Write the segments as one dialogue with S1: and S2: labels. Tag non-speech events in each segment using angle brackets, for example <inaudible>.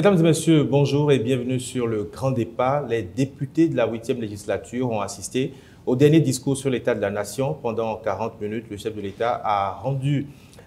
S1: Mesdames et messieurs, bonjour et bienvenue sur le grand débat. Les députés de la 8e législature ont assisté au dernier discours sur l'état de la nation. Pendant 40 minutes, le chef de l'État a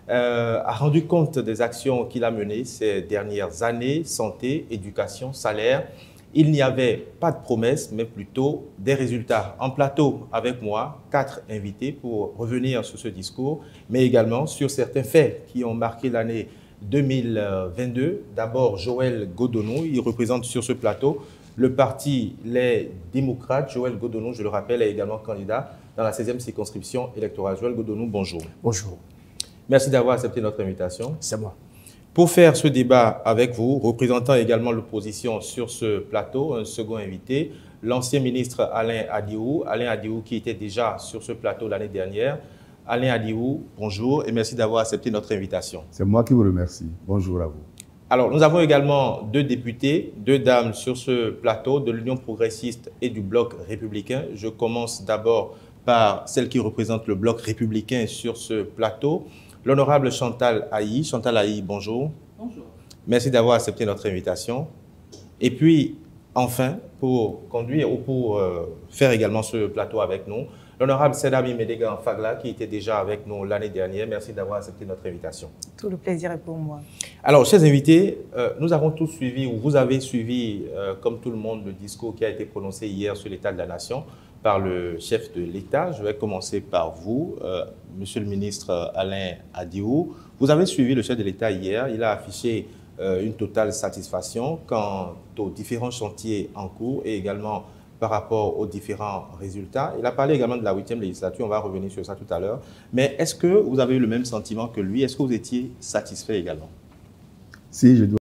S1: euh, a rendu compte des actions qu'il a menées ces dernières années, santé, éducation, salaire. Il n'y avait pas de promesses, mais plutôt des résultats. En plateau avec moi, quatre invités pour revenir sur ce discours, mais également sur certains faits qui ont marqué l'année 2022. D'abord, Joël Godonou, il représente sur ce plateau le parti Les Démocrates. Joël Godonou, je le rappelle, est également candidat dans la 16e circonscription électorale. Joël Godonou, bonjour.
S2: Bonjour.
S1: Merci d'avoir accepté notre invitation.
S2: C'est moi.
S1: Pour faire ce débat avec vous, représentant également l'opposition sur ce plateau, un second invité, l'ancien ministre Alain Adiou. Alain Adiou qui était déjà sur ce plateau l'année dernière. Alain Adiou, bonjour et merci d'avoir accepté notre invitation.
S3: C'est moi qui vous remercie. Bonjour à vous.
S1: Alors, nous avons également deux députés, deux dames sur ce plateau de l'Union progressiste et du Bloc républicain. Je commence d'abord par celle qui représente le Bloc républicain sur ce plateau, l'honorable Chantal Haï. Chantal Haï, bonjour.
S4: Bonjour.
S1: Merci d'avoir accepté notre invitation. Et puis, enfin, pour conduire ou pour euh, faire également ce plateau avec nous, L'honorable Sedami Medegan Fagla, qui était déjà avec nous l'année dernière, merci d'avoir accepté notre invitation.
S4: Tout le plaisir est pour moi.
S1: Alors, chers invités, euh, nous avons tous suivi, ou vous avez suivi, euh, comme tout le monde, le discours qui a été prononcé hier sur l'état de la nation par le chef de l'État. Je vais commencer par vous, euh, Monsieur le ministre Alain Adiou. Vous avez suivi le chef de l'État hier. Il a affiché une totale satisfaction quant aux différents chantiers en cours et également par rapport aux différents résultats. Il a parlé également de la huitième législature, on va revenir sur ça tout à l'heure. Mais est-ce que vous avez eu le même sentiment que lui? Est-ce que vous étiez satisfait également?
S3: Si, je dois.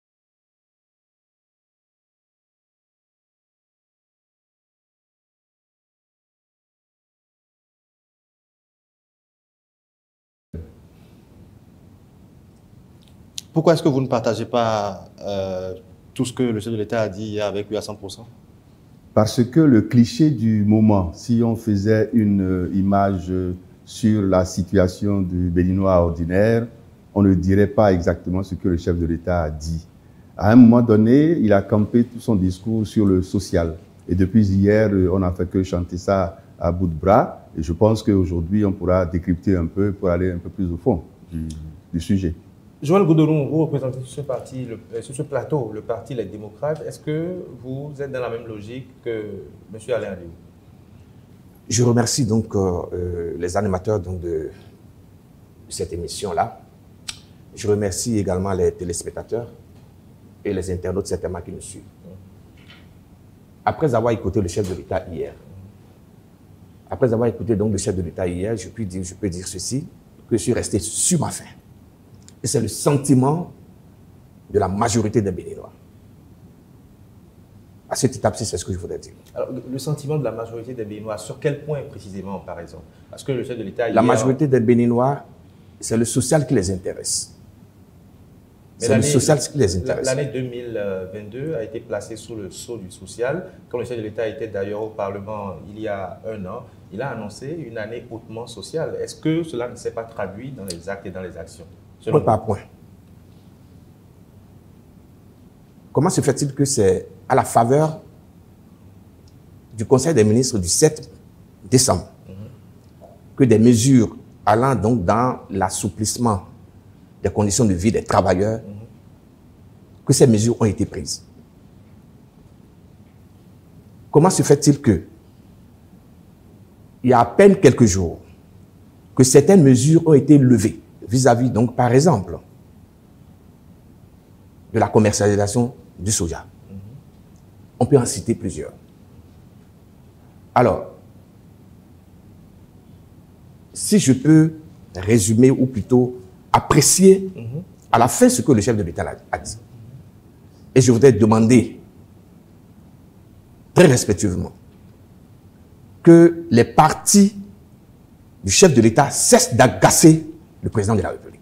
S1: Pourquoi est-ce que vous ne partagez pas euh, tout ce que le chef de l'État a dit avec lui à 100%
S3: parce que le cliché du moment, si on faisait une euh, image sur la situation du Béninois ordinaire, on ne dirait pas exactement ce que le chef de l'État a dit. À un moment donné, il a campé tout son discours sur le social. Et depuis hier, euh, on n'a fait que chanter ça à bout de bras. Et je pense qu'aujourd'hui, on pourra décrypter un peu pour aller un peu plus au fond du sujet.
S1: Joël Goudonou, vous représentez sur ce, parti, euh, ce plateau le parti Les Démocrates. Est-ce que vous êtes dans la même logique que M. Alain Aliou
S2: Je remercie donc euh, euh, les animateurs donc, de, cette émission-là. Je remercie également les téléspectateurs et les internautes certainement qui nous suivent. Après avoir écouté le chef de l'État hier, après avoir écouté donc le chef de l'État hier, je peux dire, je peux dire ceci, que je suis resté sur ma faim. Et c'est le sentiment de la majorité des Béninois. À cette étape-ci, c'est ce que je voudrais dire.
S1: Alors, le sentiment de la majorité des Béninois, sur quel point précisément, par exemple? Parce que le chef de l'État...
S2: La majorité des Béninois, c'est le social qui les intéresse.
S1: C'est le social qui les intéresse. L'année 2022 a été placée sous le sceau du social. Quand le chef de l'État était d'ailleurs au Parlement il y a un an, il a annoncé une année hautement sociale. Est-ce que cela ne s'est pas traduit dans les actes et dans les actions?
S2: Point par point. Comment se fait-il que c'est à la faveur du Conseil des ministres du 7 décembre que des mesures allant donc dans l'assouplissement des conditions de vie des travailleurs, que ces mesures ont été prises? Comment se fait-il que, il y a à peine quelques jours, que certaines mesures ont été levées? Vis-à-vis, donc, par exemple, de la commercialisation du soja. On peut en citer plusieurs. Alors, si je peux résumer ou plutôt apprécier à la fin ce que le chef de l'État a dit, et je voudrais demander très respectueusement que les partis du chef de l'État cessent d'agacer le président de la République.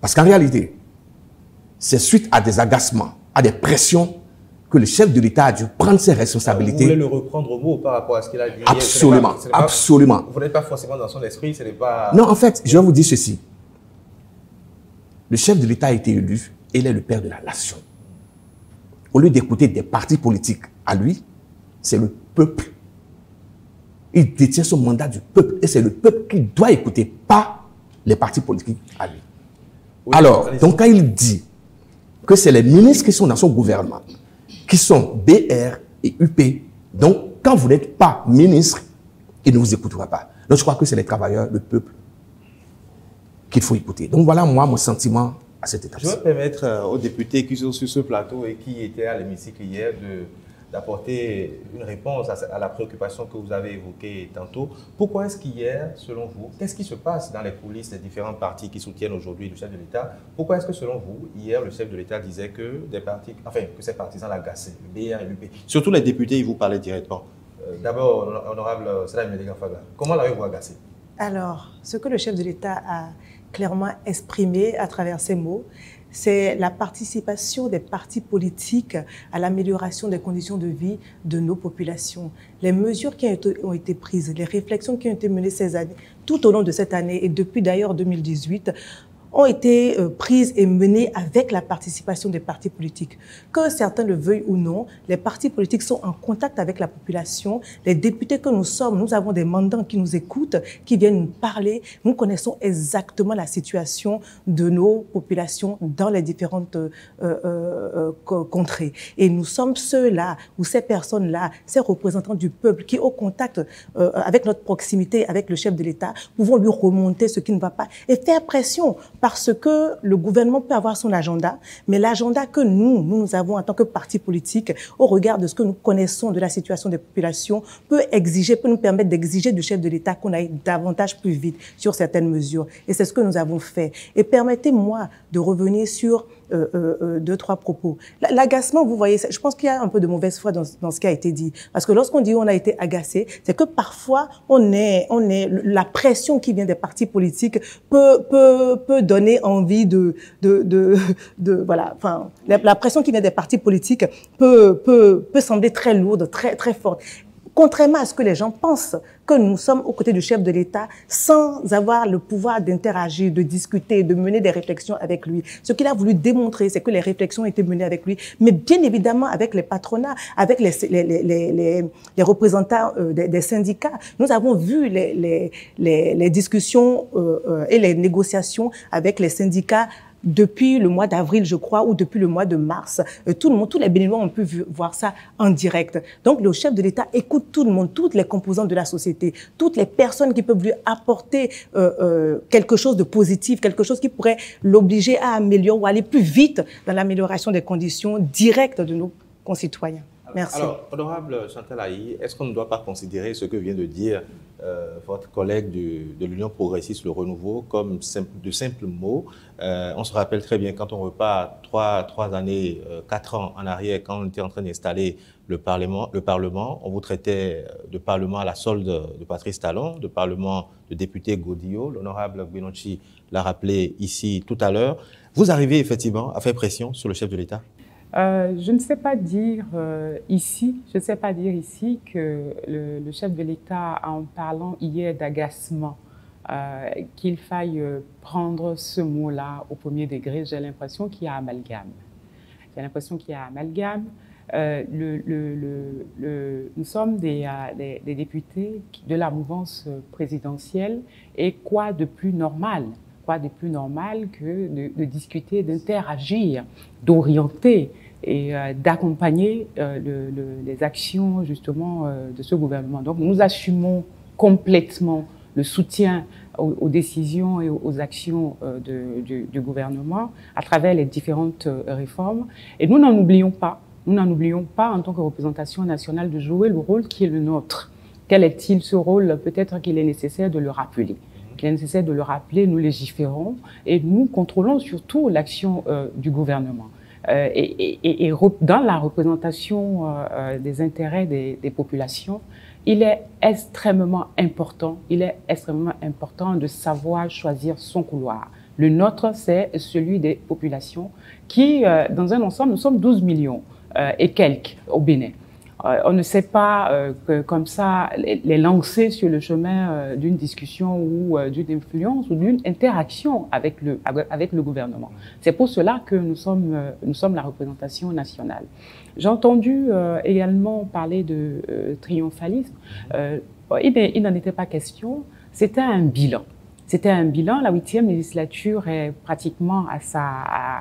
S2: Parce qu'en réalité, c'est suite à des agacements, à des pressions que le chef de l'État a dû prendre ses responsabilités. Vous
S1: voulez le reprendre au mot par rapport à ce qu'il a dit
S2: Absolument, absolument.
S1: vous n'êtes pas forcément dans son esprit, ce n'est pas...
S2: Non, en fait, je vais vous dire ceci. Le chef de l'État a été élu il est le père de la nation. au lieu d'écouter des partis politiques à lui, c'est le peuple. Il détient son mandat du peuple et c'est le peuple qui doit écouter, pas les partis politiques à lui. Alors, donc quand il dit que c'est les ministres qui sont dans son gouvernement, qui sont BR et UP, donc quand vous n'êtes pas ministre, il ne vous écoutera pas. Donc je crois que c'est les travailleurs, le peuple, qu'il faut écouter. Donc voilà moi mon sentiment à cette étape.
S1: Je vais permettre euh, aux députés qui sont sur ce plateau et qui étaient à l'hémicycle hier de d'apporter une réponse à, la préoccupation que vous avez évoquée tantôt. Pourquoi est-ce qu'hier, selon vous, qu'est-ce qui se passe dans les coulisses des différents partis qui soutiennent aujourd'hui le chef de l'État? Pourquoi est-ce que, selon vous, hier, le chef de l'État disait que des partis, enfin, que ses partisans l'agaçaient, le BR et l'UP Surtout les députés, ils vous parlaient directement. Euh, d'abord, honorable Salah Faga, comment l'avez-vous agacé?
S4: Alors, ce que le chef de l'État a clairement exprimé à travers ces mots, c'est la participation des partis politiques à l'amélioration des conditions de vie de nos populations. Les mesures qui ont été, prises, les réflexions qui ont été menées ces années, tout au long de cette année et depuis d'ailleurs 2018 ont été euh, prises et menées avec la participation des partis politiques. Que certains le veuillent ou non, les partis politiques sont en contact avec la population. Les députés que nous sommes, nous avons des mandants qui nous écoutent, qui viennent nous parler. Nous connaissons exactement la situation de nos populations dans les différentes euh, euh, contrées. Et nous sommes ceux-là, ou ces personnes-là, ces représentants du peuple qui, au contact avec notre proximité, avec le chef de l'État, pouvons lui remonter ce qui ne va pas et faire pression parce que le gouvernement peut avoir son agenda, mais l'agenda que nous, nous avons en tant que parti politique, au regard de ce que nous connaissons de la situation des populations, peut exiger, peut nous permettre d'exiger du chef de l'État qu'on aille davantage plus vite sur certaines mesures. Et c'est ce que nous avons fait. Et permettez-moi de revenir sur euh, euh, euh, deux, trois propos. L'agacement, vous voyez, je pense qu'il y a un peu de mauvaise foi dans, ce qui a été dit. Parce que lorsqu'on dit on a été agacé, c'est que parfois, on est, on est, la pression qui vient des partis politiques peut, peut, peut donner envie de, de, de, de voilà, enfin, la, la, pression qui vient des partis politiques peut, peut, peut sembler très lourde, très, très forte contrairement à ce que les gens pensent, que nous sommes aux côtés du chef de l'État sans avoir le pouvoir d'interagir, de discuter, de mener des réflexions avec lui. Ce qu'il a voulu démontrer, c'est que les réflexions étaient menées avec lui, mais bien évidemment avec les patronats, avec les, les, les, les représentants euh, des, syndicats. Nous avons vu les, les discussions euh, euh, et les négociations avec les syndicats depuis le mois d'avril, je crois, ou depuis le mois de mars. Euh, tout le monde, tous les Béninois ont pu voir ça en direct. Donc, le chef de l'État écoute tout le monde, toutes les composantes de la société, toutes les personnes qui peuvent lui apporter euh, euh, quelque chose de positif, quelque chose qui pourrait l'obliger à améliorer ou aller plus vite dans l'amélioration des conditions directes de nos concitoyens. Merci.
S1: Alors, honorable Chantal Aïe, est-ce qu'on ne doit pas considérer ce que vient de dire euh, votre collègue de l'Union progressiste, le renouveau, comme de simples mots euh, On se rappelle très bien quand on repart trois, trois années, euh, quatre ans en arrière, quand on était en train d'installer le Parlement, le Parlement, on vous traitait de Parlement à la solde de Patrice Talon, de Parlement de député Godillot. L'honorable Guinocci l'a rappelé ici tout à l'heure. Vous arrivez effectivement à faire pression sur le chef de l'État?
S5: Euh, je ne sais pas dire euh, ici, je ne sais pas dire ici que le, chef de l'État, en parlant hier d'agacement, euh, qu'il faille prendre ce mot-là au premier degré. J'ai l'impression qu'il y a amalgame. J'ai l'impression qu'il y a amalgame. Nous sommes des, députés de la mouvance présidentielle et quoi de plus normal? Quoi de plus normal que de, discuter, d'interagir, d'orienter et euh, d'accompagner euh, les actions justement euh, de ce gouvernement. Donc nous assumons complètement le soutien aux, décisions et aux, actions du, du, gouvernement à travers les différentes réformes. Et nous n'en oublions pas, nous n'en oublions pas en tant que représentation nationale de jouer le rôle qui est le nôtre. Quel est-il ce rôle? Peut-être qu'il est nécessaire de le rappeler qu'il est nécessaire de le rappeler, nous légiférons et nous contrôlons surtout l'action euh, du gouvernement. Euh, et, dans la représentation euh, des intérêts des, des, populations, il est extrêmement important, il est extrêmement important de savoir choisir son couloir. Le nôtre, c'est celui des populations qui, dans un ensemble, nous sommes 12 millions et quelques au Bénin. Euh, on ne sait pas euh, que, comme ça les, lancer sur le chemin euh, d'une discussion ou d'une influence ou d'une interaction avec le, avec le gouvernement. C'est pour cela que nous sommes, nous sommes la représentation nationale. J'ai entendu également parler de triomphalisme. il n'en était pas question. C'était un bilan. C'était un bilan. La huitième législature est pratiquement à sa,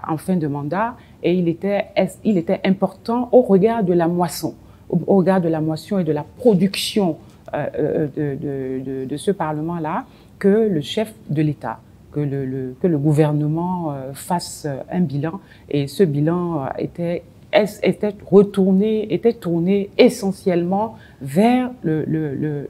S5: en fin de mandat et il était, il était important au regard de la moisson, au, regard de la moisson et de la production euh, euh, de, ce Parlement-là, que le chef de l'État, que le, que le gouvernement euh, fasse un bilan. Et ce bilan était était retourné, était tourné essentiellement vers le, le, le,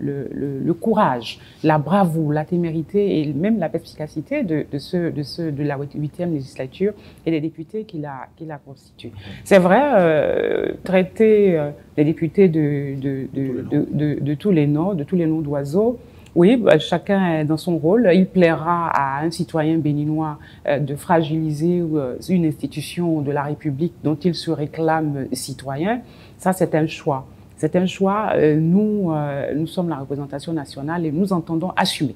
S5: le, courage, la bravoure, la témérité et même la perspicacité de, de, ceux, de, ceux de la huitième législature et des députés qui la, qui la constituent. C'est vrai, euh, traiter euh, les députés de, de, de, de, tous les noms, de tous les noms d'oiseaux, oui, bah, chacun est dans son rôle. Il plaira à un citoyen béninois euh, de fragiliser euh, une institution de la République dont il se réclame citoyen. Ça, c'est un choix. C'est un choix. Euh, nous, nous sommes la représentation nationale et nous entendons assumer.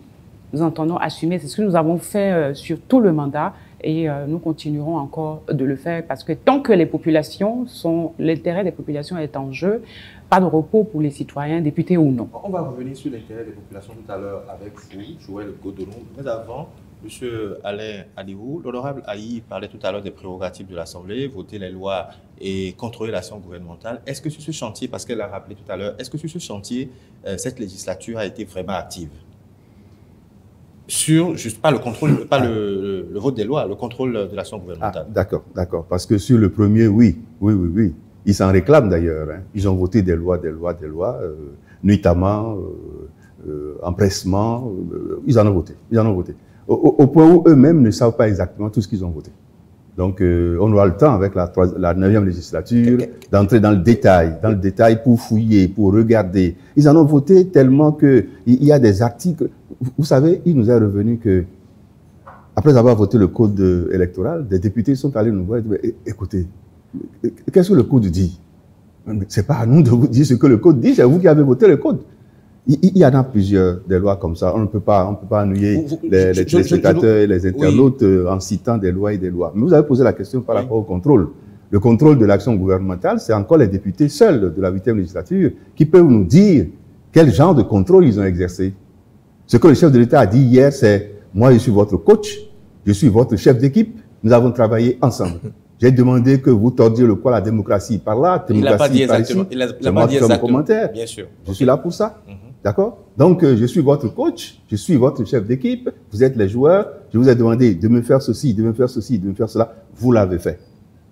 S5: Nous entendons assumer. C'est ce que nous avons fait sur tout le mandat et nous continuerons encore de le faire parce que tant que les populations sont, l'intérêt des populations est en jeu, pas de repos pour les citoyens, députés ou non.
S1: On va revenir sur l'intérêt des populations tout à l'heure avec vous, Joël Godonon. Mais avant, M. Alain Alihou, l'honorable Aïe parlait tout à l'heure des prérogatives de l'Assemblée, voter les lois et contrôler l'action gouvernementale. Est-ce que sur ce chantier, parce qu'elle l'a rappelé tout à l'heure, est-ce que sur ce chantier, euh, cette législature a été vraiment active? Sur, juste pas le contrôle, pas le, vote des lois, le contrôle de l'action gouvernementale.
S3: Ah, d'accord, d'accord. Parce que sur le premier, oui, oui, oui, oui. Ils s'en réclament d'ailleurs. Hein. Ils ont voté des lois, des lois, des lois, euh, nuitamment, euh, euh empressement. Euh, ils en ont voté. Ils en ont voté. Au, point où eux-mêmes ne savent pas exactement tout ce qu'ils ont voté. Donc, on aura le temps avec la, la 9e législature d'entrer dans le détail, dans le détail pour fouiller, pour regarder. Ils en ont voté tellement que il y a des articles. Vous savez, il nous est revenu que après avoir voté le code électoral, des députés sont allés nous voir et dire, écoutez, Qu'est-ce que le code dit? Ce n'est pas à nous de vous dire ce que le code dit, c'est vous qui avez voté le code. Il, y en a plusieurs des lois comme ça. On ne peut pas, on peut pas ennuyer les, spectateurs et les internautes euh, en citant des lois et des lois. Mais vous avez posé la question par rapport au contrôle. Le contrôle de l'action gouvernementale, c'est encore les députés seuls de la 8e législature qui peuvent nous dire quel genre de contrôle ils ont exercé. Ce que le chef de l'État a dit hier, c'est moi, je suis votre coach, je suis votre chef d'équipe, nous avons travaillé ensemble. <laughs> J'ai demandé que vous tordiez le quoi la démocratie par là, démocratie
S1: il n'a pas dit exactement. Il n'a pas dit exactement.
S3: commentaire.
S1: Bien sûr.
S3: Je suis là pour ça. Mhm. D'accord? Donc, euh, je suis votre coach, je suis votre chef d'équipe, vous êtes les joueurs, je vous ai demandé de me faire ceci, de me faire ceci, de me faire cela. Vous l'avez fait.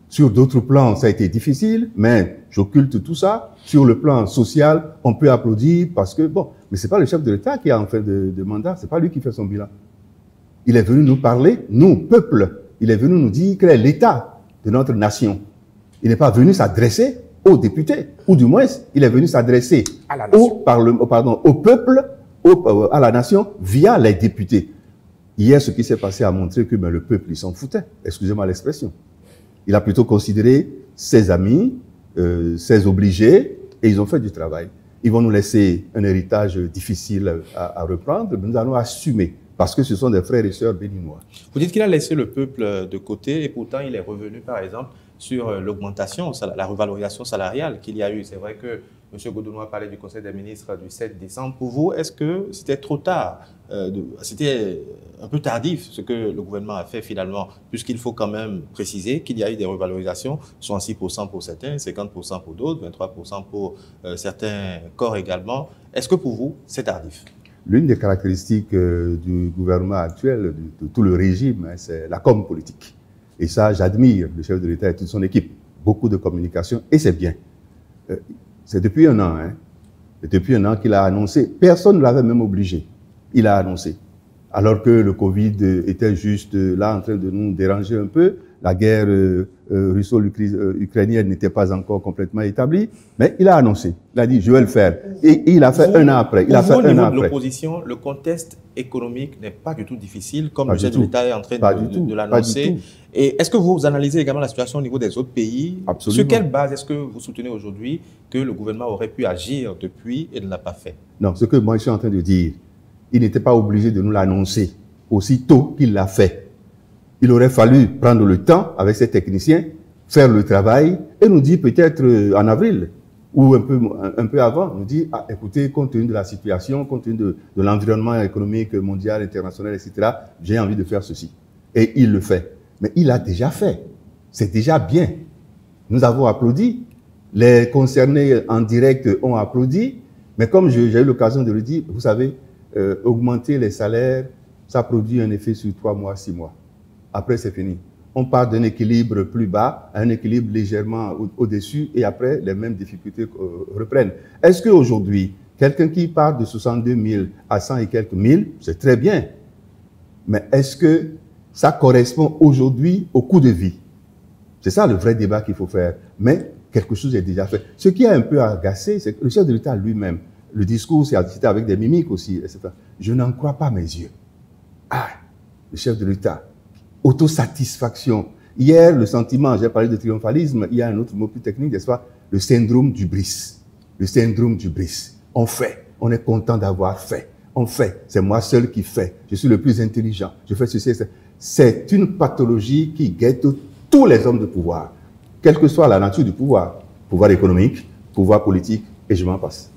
S3: Sur d'autres plans, ça a été difficile, mais j'occulte tout ça. Sur le plan social, on peut applaudir parce que, bon, mais c'est pas le chef de l'État qui a en fait de, de mandat, c'est pas lui qui fait son bilan. Il est venu nous parler, nous, peuple. Il est venu nous dire quel est l'État de notre nation. Il n'est pas venu s'adresser aux députés, ou du moins, il est venu s'adresser au, pardon, au peuple, euh, à la nation, via les députés. Hier, ce qui s'est passé a montré que ben, le peuple, il s'en foutait. Excusez-moi l'expression. Il a plutôt considéré ses amis, euh, ses obligés, et ils ont fait du travail. Ils vont nous laisser un héritage difficile à, à reprendre, mais nous allons assumer parce que ce sont des frères et sœurs béninois.
S1: Vous dites qu'il a laissé le peuple de côté et pourtant il est revenu, par exemple, sur euh, l'augmentation, la revalorisation salariale qu'il y a eu. C'est vrai que M. Goudonois parlait du Conseil des ministres du 7 décembre. Pour vous, est-ce que c'était trop tard euh, C'était un peu tardif ce que le gouvernement a fait finalement, puisqu'il faut quand même préciser qu'il y a eu des revalorisations, 66% pour certains, 50% pour d'autres, 23% pour euh, certains corps également. Est-ce que pour vous, c'est tardif?
S3: L'une des caractéristiques euh, du gouvernement actuel, de, tout le régime, hein, c'est la com politique. Et ça, j'admire le chef de l'État et toute son équipe. Beaucoup de communication, et c'est bien. Euh, c'est depuis un an, hein, depuis un an qu'il a annoncé. Personne ne l'avait même obligé. Il a annoncé. Alors que le Covid était juste là en train de nous déranger un peu, la guerre euh, euh, russo-ukrainienne n'était pas encore complètement établie, mais il a annoncé, il a dit je vais le faire. Et, il a fait un an après. Il a fait
S1: un
S3: an
S1: après. l'opposition, le contexte économique n'est pas du tout difficile, comme le chef de l'État est en train de, de l'annoncer. Et est-ce que vous analysez également la situation au niveau des autres pays?
S3: Absolument.
S1: Sur quelle base est-ce que vous soutenez aujourd'hui que le gouvernement aurait pu agir depuis et ne l'a pas fait?
S3: Non, ce que moi je suis en train de dire, il n'était pas obligé de nous l'annoncer aussitôt qu'il l'a fait. Il aurait fallu prendre le temps avec ses techniciens, faire le travail et nous dire peut-être euh, en avril ou un peu, avant, nous dire, ah, écoutez, compte tenu de la situation, compte tenu de, de l'environnement économique mondial, international, etc., j'ai envie de faire ceci. Et il le fait. Mais il a déjà fait. C'est déjà bien. Nous avons applaudi. Les concernés en direct ont applaudi. Mais comme j'ai eu l'occasion de le dire, vous savez, euh, augmenter les salaires, ça produit un effet sur trois mois, six mois. Après, c'est fini. On part d'un équilibre plus bas un équilibre légèrement au-dessus et après, les mêmes difficultés euh, reprennent. Est-ce qu'aujourd'hui, quelqu'un qui part de 62 000 à 100 et quelques mille, c'est très bien. Mais est-ce que ça correspond aujourd'hui au coût de vie? C'est ça le vrai débat qu'il faut faire. Mais quelque chose est déjà fait. Ce qui a un peu agacé, c'est que le chef de l'État lui-même, le discours, c'est avec des mimiques aussi, etc. Je n'en crois pas mes yeux. Ah, le chef de l'État, autosatisfaction. Hier, le sentiment, j'ai parlé de triomphalisme, il y a un autre mot plus technique, n'est-ce pas? Le syndrome du bris. Le syndrome du bris. On fait, on est content d'avoir fait. On fait, c'est moi seul qui fais. Je suis le plus intelligent. Je fais ceci. C'est une pathologie qui guette tous les hommes de pouvoir, quelle que soit la nature du pouvoir. Pouvoir économique, pouvoir politique, et je m'en passe.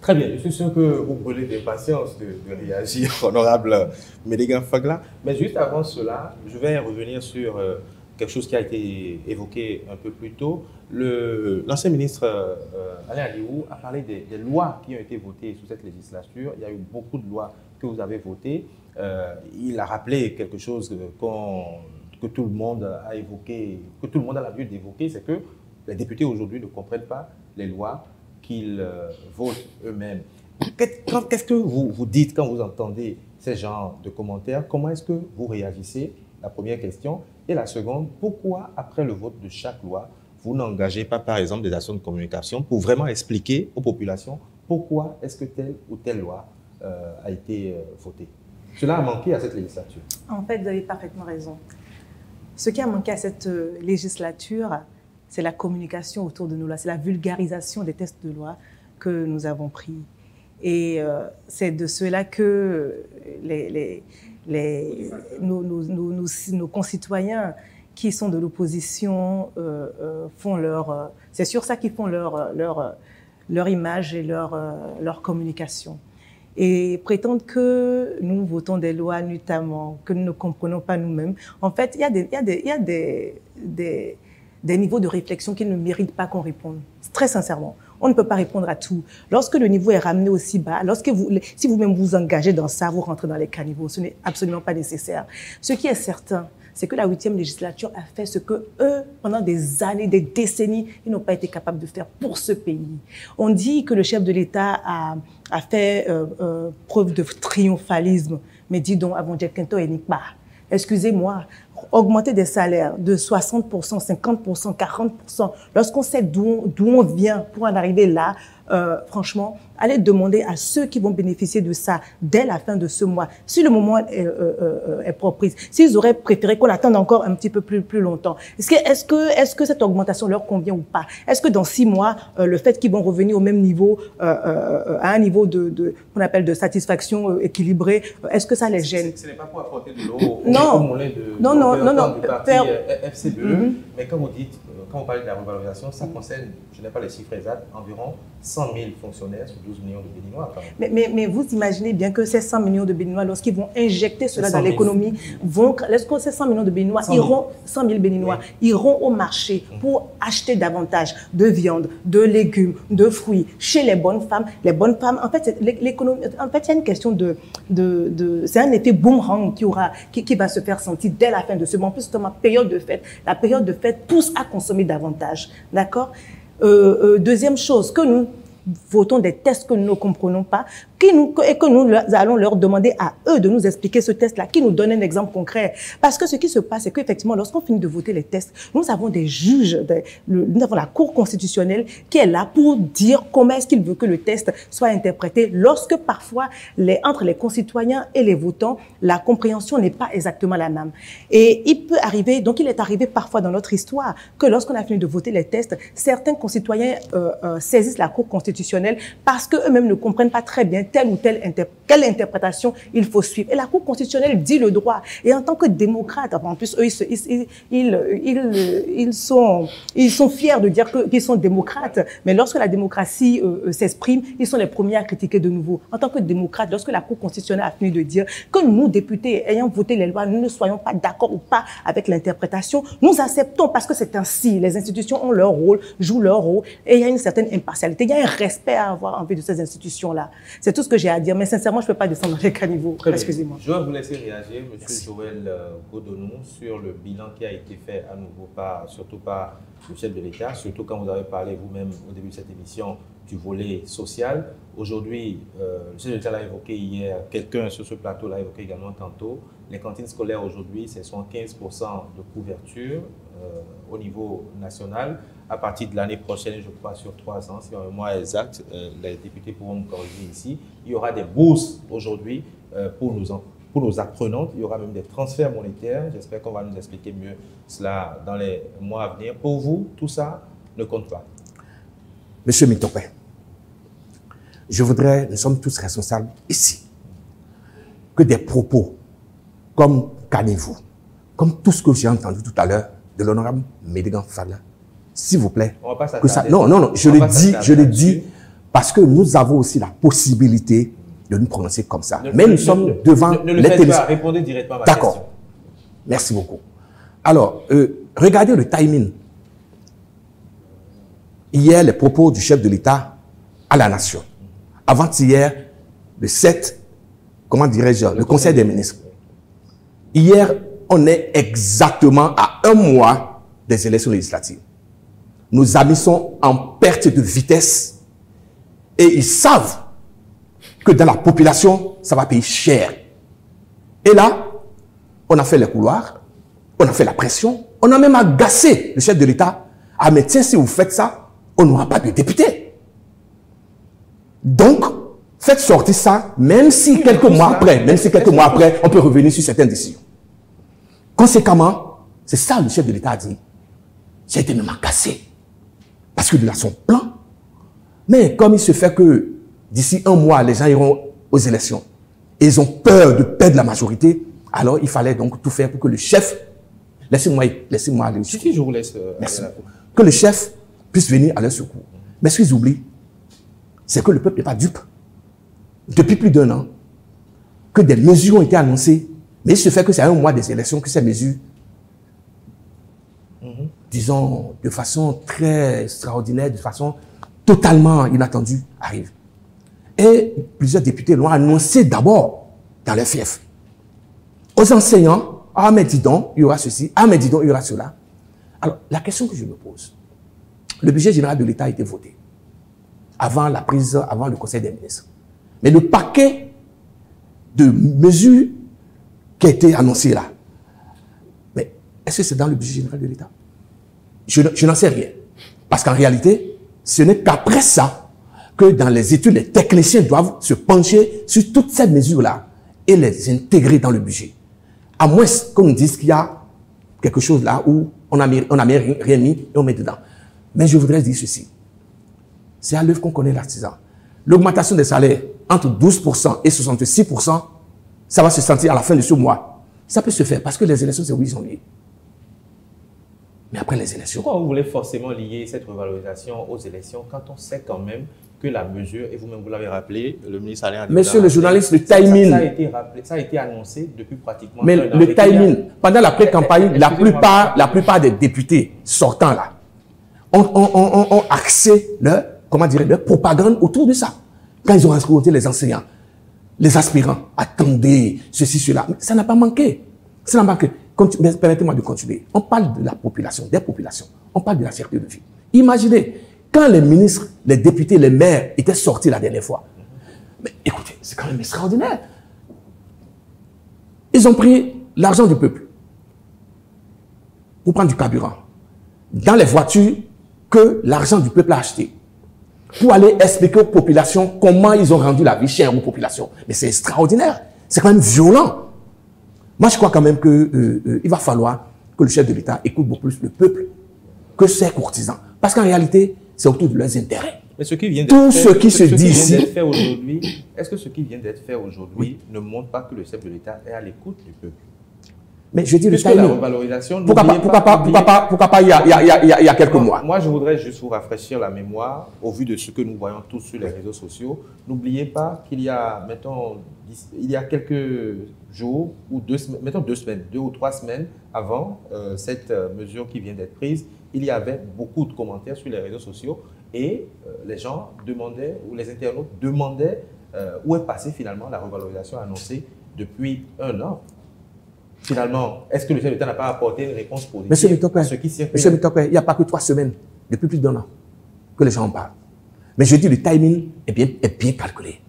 S1: Très bien, je suis sûr que vous brûlez d'impatience de, de réagir, <laughs> honorable Médégan Fagla. Mais juste avant cela, je vais revenir sur euh, quelque chose qui a été évoqué un peu plus tôt. L'ancien ministre euh, Alain Aliou a parlé des, lois qui ont été votées sous cette législature. Il y a eu beaucoup de lois que vous avez votées. Euh, il a rappelé quelque chose que tout le monde a évoqué, que tout le monde a l'habitude d'évoquer, c'est que les députés aujourd'hui ne comprennent pas les lois qu'ils euh, votent eux-mêmes. Qu'est-ce que vous vous dites quand vous entendez ces genres de commentaires? Comment est-ce que vous réagissez? La première question. Et la seconde, pourquoi après le vote de chaque loi, vous n'engagez pas par exemple des actions de communication pour vraiment expliquer aux populations pourquoi est-ce que telle ou telle loi euh, a été euh, votée? Cela a manqué à cette législature.
S4: En fait, vous avez parfaitement raison. Ce qui a manqué à cette législature, c'est la communication autour de nos lois, c'est la vulgarisation des tests de loi que nous avons pris. Et euh, c'est de cela que nos, concitoyens qui sont de l'opposition euh, euh, font leur... c'est sur ça qu'ils font leur, leur, leur image et leur, leur communication. Et prétendent que nous votons des lois notamment, que nous ne comprenons pas nous-mêmes. En fait, il y a des, y a des, y a des des niveaux de réflexion qui ne méritent pas qu'on réponde. Très sincèrement, on ne peut pas répondre à tout. Lorsque le niveau est ramené aussi bas, lorsque vous, si vous-même vous engagez dans ça, vous rentrez dans les caniveaux, ce n'est absolument pas nécessaire. Ce qui est certain, c'est que la huitième législature a fait ce que eux, pendant des années, des décennies, ils n'ont pas été capables de faire pour ce pays. On dit que le chef de l'État a, a, fait euh, euh, preuve de triomphalisme, mais dis donc, avant Jack Kento et pas. Excusez-moi, augmenter des salaires de 60%, 50%, 40%, lorsqu'on sait d'où on vient pour en arriver là, euh, franchement, allez demander à ceux qui vont bénéficier de ça dès la fin de ce mois, si le moment est, euh, euh, est propice, s'ils auraient préféré qu'on attende encore un petit peu plus, plus longtemps. Est-ce que, est-ce que, est-ce que cette augmentation leur convient ou pas? Est-ce que dans six mois, le fait qu'ils vont revenir au même niveau, à un niveau de, de qu'on appelle de satisfaction équilibrée, est-ce que ça les gêne?
S1: Ce n'est pas pour apporter de l'eau non. au de,
S4: non, non, non, non,
S1: FCBE, mm-hmm. mais comme vous dites, quand vous parlez de la revalorisation, ça concerne, je n'ai pas les chiffres exacts, environ 100 000 fonctionnaires sur 12 millions de Béninois.
S4: Mais, mais, mais, vous imaginez bien que ces 100 millions de Béninois, lorsqu'ils vont injecter cela dans l'économie, vont, lorsque ces 100 millions de Béninois 100 iront, 100 000 Béninois iront au marché pour acheter davantage de viande, de légumes, de fruits chez les bonnes femmes. Les bonnes femmes, en fait, l'économie, en fait, il y a une question de, de, de c'est un effet boomerang qui aura, qui, qui, va se faire sentir dès la fin de ce mois. En plus, justement, période de fête. La période de fête pousse à consommer davantage. D'accord? Euh, euh, Deuxième chose, que nous, votons des tests que nous ne comprenons pas qui nous, et que nous allons leur demander à eux de nous expliquer ce test-là, qui nous donne un exemple concret. Parce que ce qui se passe, c'est qu'effectivement, lorsqu'on finit de voter les tests, nous avons des juges, nous avons la Cour constitutionnelle qui est là pour dire comment est-ce qu'il veut que le test soit interprété lorsque parfois, les, entre les concitoyens et les votants, la compréhension n'est pas exactement la même. Et il peut arriver, donc il est arrivé parfois dans notre histoire que lorsqu'on a fini de voter les tests, certains concitoyens euh, euh, saisissent la Cour constitutionnelle parce qu'eux-mêmes ne comprennent pas très bien telle ou telle quelle interprétation il faut suivre. Et la Cour constitutionnelle dit le droit. Et en tant que démocrate, en plus, eux, ils, ils, ils, sont, ils sont fiers de dire qu'ils sont démocrates. Mais lorsque la démocratie euh, euh, s'exprime, ils sont les premiers à critiquer de nouveau. En tant que démocrate, lorsque la Cour constitutionnelle a fini de dire que nous, députés, ayant voté les lois, nous ne soyons pas d'accord ou pas avec l'interprétation, nous acceptons parce que c'est ainsi. Les institutions ont leur rôle, jouent leur rôle, et il y a une certaine impartialité, il y a un respect à avoir envers de ces institutions-là. C'est tout ce que j'ai à dire, mais sincèrement, je ne peux pas descendre dans les caniveaux. Excusez-moi.
S1: Je vais vous laisser réagir, M. Joël euh, Godonou, sur le bilan qui a été fait à nouveau, par, surtout par le chef de l'État, surtout quand vous avez parlé vous-même au début de cette émission du volet social. Aujourd'hui, euh, le chef de l'État l'a évoqué hier, quelqu'un sur ce plateau l'a évoqué également tantôt, les cantines scolaires aujourd'hui, c'est 75% de couverture euh, au niveau national. À partir de l'année prochaine, je crois sur trois ans, c'est un mois exact, euh, les députés pourront me corriger ici, il y aura des bourses aujourd'hui euh, pour, nos, apprenantes. Il y aura même des transferts monétaires. J'espère qu'on va nous expliquer mieux cela dans les mois à venir. Pour vous, tout ça ne compte pas.
S2: Monsieur Mitopé, je voudrais, nous sommes tous responsables ici, que des propos comme Canez-vous, comme tout ce que j'ai entendu tout à l'heure de l'honorable Médigan Fala, s'il vous plaît.
S1: que ça,
S2: non, non, non, je le dis, je le dis parce que nous avons aussi la possibilité de nous prononcer comme ça. Mais nous sommes devant
S1: ne, le pas, répondez directement à ma
S2: D'accord. Merci beaucoup. Alors, euh, regardez le timing. Hier, les propos du chef de l'État à la nation. Avant-hier, le 7, comment dirais-je, le Conseil des ministres. Hier, on est exactement à un mois des élections législatives. Nos amis sont en perte de vitesse et ils savent que dans la population, ça va payer cher. Et là, on a fait les couloirs, on a fait la pression, on a même agacé le chef de l'État. Ah mais tiens, si vous faites ça, on n'aura pas de député. Donc, faites sortir ça, même si quelques mois après, même si quelques mois après, on peut revenir sur certaines décisions. Conséquemment, c'est ça le chef de l'État a dit. J'ai été même cassé. Parce que de là, son plan. Mais comme il se fait que d'ici un mois, les gens iront aux élections, et ils ont peur de perdre la majorité, alors il fallait donc tout faire pour que le chef, laissez-moi laissez aller au
S1: secours. je vous laisse. Euh,
S2: Merci. Que le chef puisse venir à leur secours. Mais ce qu'ils oublient, c'est que le peuple n'est pas dupe. Depuis plus d'un an, que des mesures ont été annoncées mais il se fait que c'est à un mois des élections que ces mesures, mhm. Disons, de façon très extraordinaire, de façon totalement inattendue, arrivent. Et plusieurs députés l'ont annoncé d'abord dans les fiefs. Aux enseignants, ah mais dis donc, il y aura ceci, ah mais dis donc, il y aura cela. Alors, la question que je me pose, le budget général de l'État a été voté avant la prise, avant le Conseil des ministres. Mais le paquet de mesures qui a été annoncé là. Mais est-ce que c'est dans le budget général de l'État? Je, n'en sais rien. Parce qu'en réalité, ce n'est qu'après ça que dans les études, les techniciens doivent se pencher sur toutes ces mesures-là et les intégrer dans le budget. À moins qu'on dise qu'il y a quelque chose là où on n'a rien mis et on met dedans. Mais je voudrais dire ceci. C'est à l'œuvre qu'on connaît l'artisan. L'augmentation des salaires entre 12% et 66%, ça va se sentir à la fin de ce mois. Ça peut se faire parce que les élections, c'est oui janvier. Mais après les élections.
S1: Pourquoi vous voulez forcément lier cette revalorisation aux élections quand on sait quand même que la mesure, et vous-même vous l'avez rappelé, le ministre Alain
S2: Monsieur le journaliste, le timing.
S1: Ça, a été rappelé, ça a été annoncé depuis pratiquement.
S2: Mais le timing, pendant la pré-campagne, la plupart, la plupart des députés sortants là ont, axé leur, comment dire, leur propagande autour de ça. Quand ils ont rencontré les enseignants, les aspirants, attendez, ceci, cela. ça n'a pas manqué. Ça n'a pas manqué. Permettez-moi de continuer. On parle de la population, des populations. On parle de la sécurité de vie. Imaginez, Quand les ministres, les députés, les maires étaient sortis la dernière fois, mais écoutez, c'est quand même extraordinaire. Ils ont pris l'argent du peuple pour prendre du carburant dans les voitures que l'argent du peuple a acheté pour aller expliquer aux populations comment ils ont rendu la vie chère aux populations. Mais c'est extraordinaire. C'est quand même violent. Moi, je crois quand même qu'il euh, euh, va falloir que le chef de l'État écoute beaucoup plus le peuple que ses courtisans. Parce qu'en réalité, c'est autour de leurs intérêts.
S1: Mais ce qui vient
S2: Tout ce qui se dit ici.
S1: Est-ce que ce qui vient d'être fait aujourd'hui ne montre pas que le chef de l'État est à l'écoute du peuple?
S2: Mais je dis
S1: le timing.
S2: Pourquoi pas, pourquoi pas, pourquoi pas, pourquoi pas il y a, il y a, il y a, quelques mois
S1: Moi, je voudrais juste vous rafraîchir la mémoire au vu de ce que nous voyons tous sur les réseaux sociaux. N'oubliez pas qu'il y a, mettons, il y a quelques jours ou deux semaines, mettons deux semaines, deux ou trois semaines avant euh, cette euh, mesure qui vient d'être prise, il y avait beaucoup de commentaires sur les réseaux sociaux et euh, les gens demandaient, ou les internautes demandaient où est passée finalement la revalorisation annoncée depuis un an. Finalement, est-ce que le chef d'État n'a pas apporté une réponse positive
S2: Monsieur Mitokwe, Monsieur Mitokwe, il n'y a pas que trois semaines, depuis plus d'un an, que les gens en parlent. Mais je dis, le timing est bien, est bien calculé.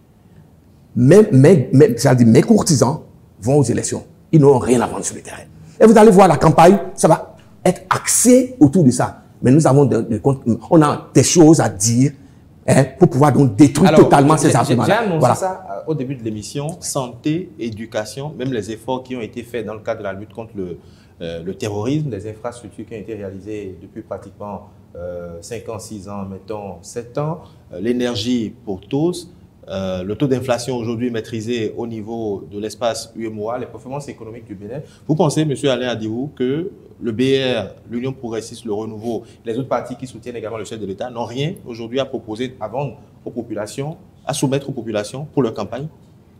S2: Mes, mes, dire, mes courtisans vont aux élections. Ils n'ont rien à vendre sur le terrain. Et vous allez voir la campagne, ça va être axé autour de ça. Mais nous avons on a des choses à dire Hein, pour pouvoir donc détruire totalement ces arguments.
S1: J'ai annoncé ça euh, au début de l'émission, santé, éducation, même les efforts qui ont été faits dans le cadre de la lutte contre le, euh, le terrorisme, les infrastructures qui ont été réalisées depuis pratiquement 5 euh, ans, 6 ans, mettons 7 ans, l'énergie pour tous, le taux d'inflation aujourd'hui maîtrisé au niveau de l'espace UMOA, les performances économiques du Bénin. Vous pensez, M. Alain Adirou, que le BR, l'Union progressiste, le Renouveau, les autres partis qui soutiennent également le chef de l'État n'ont rien aujourd'hui à proposer, vendre aux populations, à soumettre aux populations pour leur campagne?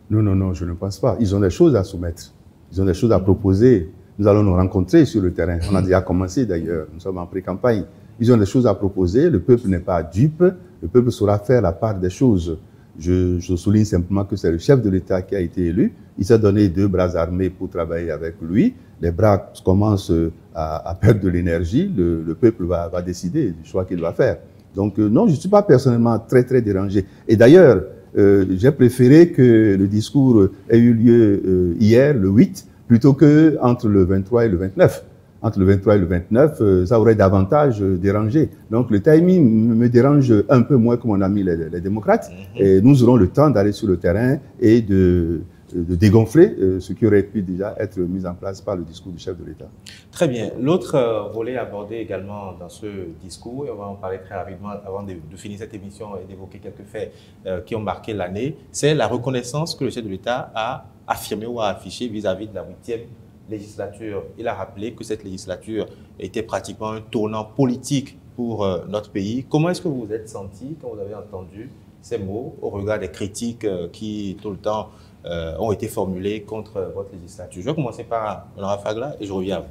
S3: Non, non, non, je ne pense pas. Ils ont des choses à soumettre. Ils ont des choses à proposer. Nous allons nous rencontrer sur le terrain. On a déjà commencé d'ailleurs. Nous sommes en pré-campagne. Ils ont des choses à proposer. Le peuple n'est pas dupe. Le peuple saura faire la part des choses. Je, je souligne simplement que c'est le chef de l'État qui a été élu. Il s'est donné deux bras armés pour travailler avec lui. Les bras commencent à, perdre de l'énergie. Le, peuple va, décider du choix qu'il va faire. Donc euh, non, je ne suis pas personnellement très très dérangé. Et d'ailleurs, euh, j'ai préféré que le discours ait eu lieu euh, hier, le 8, plutôt que entre le 23 et le 29 entre le 23 et le 29, ça aurait davantage dérangé. Donc le timing me dérange un peu moins que mon ami les, démocrates. Mm-hmm. Et nous aurons le temps d'aller sur le terrain et de, de dégonfler euh, ce qui aurait pu déjà être mis en place par le discours du chef de l'État.
S1: Très bien. L'autre euh, volet abordé également dans ce discours, et on va en parler très rapidement avant de, finir cette émission et d'évoquer quelques faits euh, qui ont marqué l'année, c'est la reconnaissance que le chef de l'État a affirmé ou a affiché vis-à-vis de la huitième législature. Il a rappelé que cette législature était pratiquement un tournant politique pour notre pays. Comment est-ce que vous vous êtes senti quand vous avez entendu ces mots au regard des critiques qui tout le temps euh, ont été formulées contre votre législature. Je vais commencer par Laura Fagla et je reviens à vous.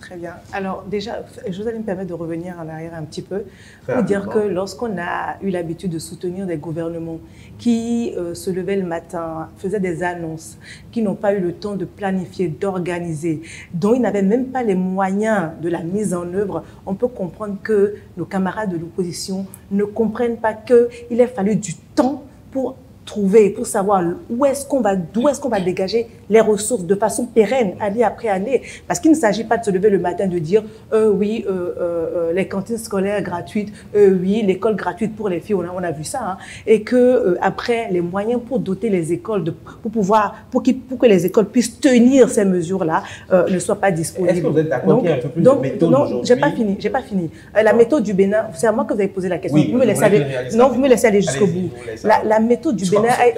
S4: Très bien. Alors déjà, je vous allez me permettre de revenir en arrière un petit peu pour dire que lorsqu'on a eu l'habitude de soutenir des gouvernements qui euh, se levaient le matin, faisaient des annonces, qui n'ont pas eu le temps de planifier, d'organiser, dont ils n'avaient même pas les moyens de la mise en œuvre, on peut comprendre que nos camarades de l'opposition ne comprennent pas qu'il a fallu du temps pour trouver, pour savoir où est-ce qu'on va, d'où est-ce qu'on va dégager les ressources de façon pérenne, année après année. Parce qu'il ne s'agit pas de se lever le matin de dire, euh, oui, euh, euh, les cantines scolaires gratuites, oui, l'école gratuite pour les filles, on a, on a vu ça, hein. et que après, les moyens pour doter les écoles, de, pour pouvoir, pour, pour que les écoles puissent tenir ces mesures-là, ne soient pas disponibles.
S1: Est-ce que vous êtes d'accord qu'il y a un peu plus de méthode
S4: Non, j'ai pas fini, j'ai pas fini. la méthode du Bénin, c'est à moi que vous avez posé la question. vous me laissez aller, non, vous me laissez aller jusqu'au bout. La, la méthode du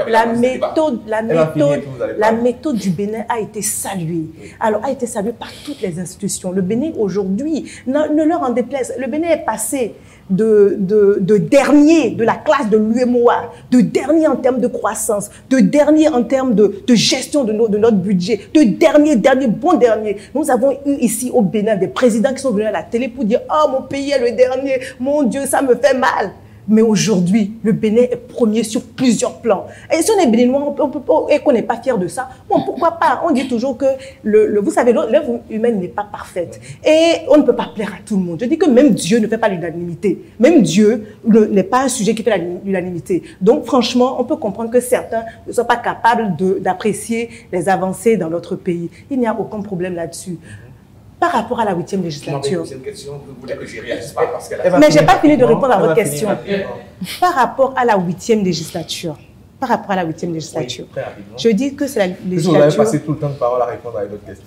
S4: la méthode, la méthode, la méthode du Bénin a été saluée. Alors, a été saluée par toutes les institutions. Le Bénin, aujourd'hui, ne, leur en déplaise, le Bénin est passé de, de, dernier de la classe de l'UMOA, de dernier en termes de croissance, de dernier en termes de, de gestion de, de notre budget, de dernier, dernier, bon dernier. Nous avons eu ici au Bénin des présidents qui sont venus à la télé pour dire « Oh, mon pays est le dernier, mon Dieu, ça me fait mal ». Mais aujourd'hui, le Bénin est premier sur plusieurs plans. Et si on est béninois on peut- on et qu'on n'est pas fier de ça, bon, pourquoi pas? On dit toujours que, le, vous savez, l'œuvre humaine n'est pas parfaite. Et on ne peut pas plaire à tout le monde. Je dis que même Dieu ne fait pas l'unanimité. Même Dieu ne- n'est pas un sujet qui fait l'unanimité. Donc, franchement, on peut comprendre que certains ne sont pas capables d'apprécier les avancées dans notre pays. Il n'y a aucun problème là-dessus. Par rapport à la huitième législature,
S2: une question que vous voulez que je réagisse pas parce que
S1: Elle va
S4: Mais j'ai pas fini de répondre à votre question. par rapport à la huitième législature, par rapport à la huitième législature,
S1: Oui,
S4: je dis que c'est la
S1: Vous avez
S4: législature,
S1: passé tout le temps de parole à répondre à une autre question.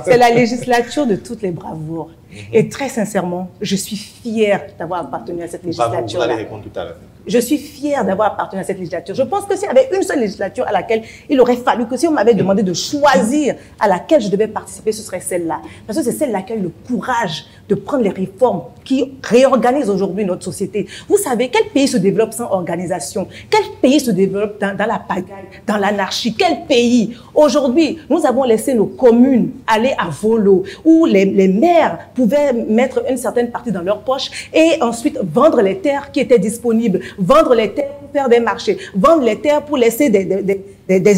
S1: <laughs>
S4: c'est la législature de toutes les bravoures.
S1: Mhm.
S4: Et très sincèrement, je suis fière d'avoir appartenu à cette législature-là.
S1: répondre tout à.
S4: Je suis fière d'avoir appartenu à cette législature. Je pense que s'il y avait une seule législature à laquelle il aurait fallu que si on m'avait demandé de choisir à laquelle je devais participer, ce serait celle-là. Parce que c'est celle-là qui a eu le courage de prendre les réformes qui réorganisent aujourd'hui notre société. Vous savez, quel pays se développe sans organisation? Quel pays se développe dans, dans la pagaille, dans l'anarchie? Quel pays? Aujourd'hui, nous avons laissé nos communes aller à volo, où les, les maires pouvaient mettre une certaine partie dans leur poche et ensuite vendre les terres qui étaient disponibles, vendre les terres pour faire des marchés, vendre les terres pour laisser des, des, de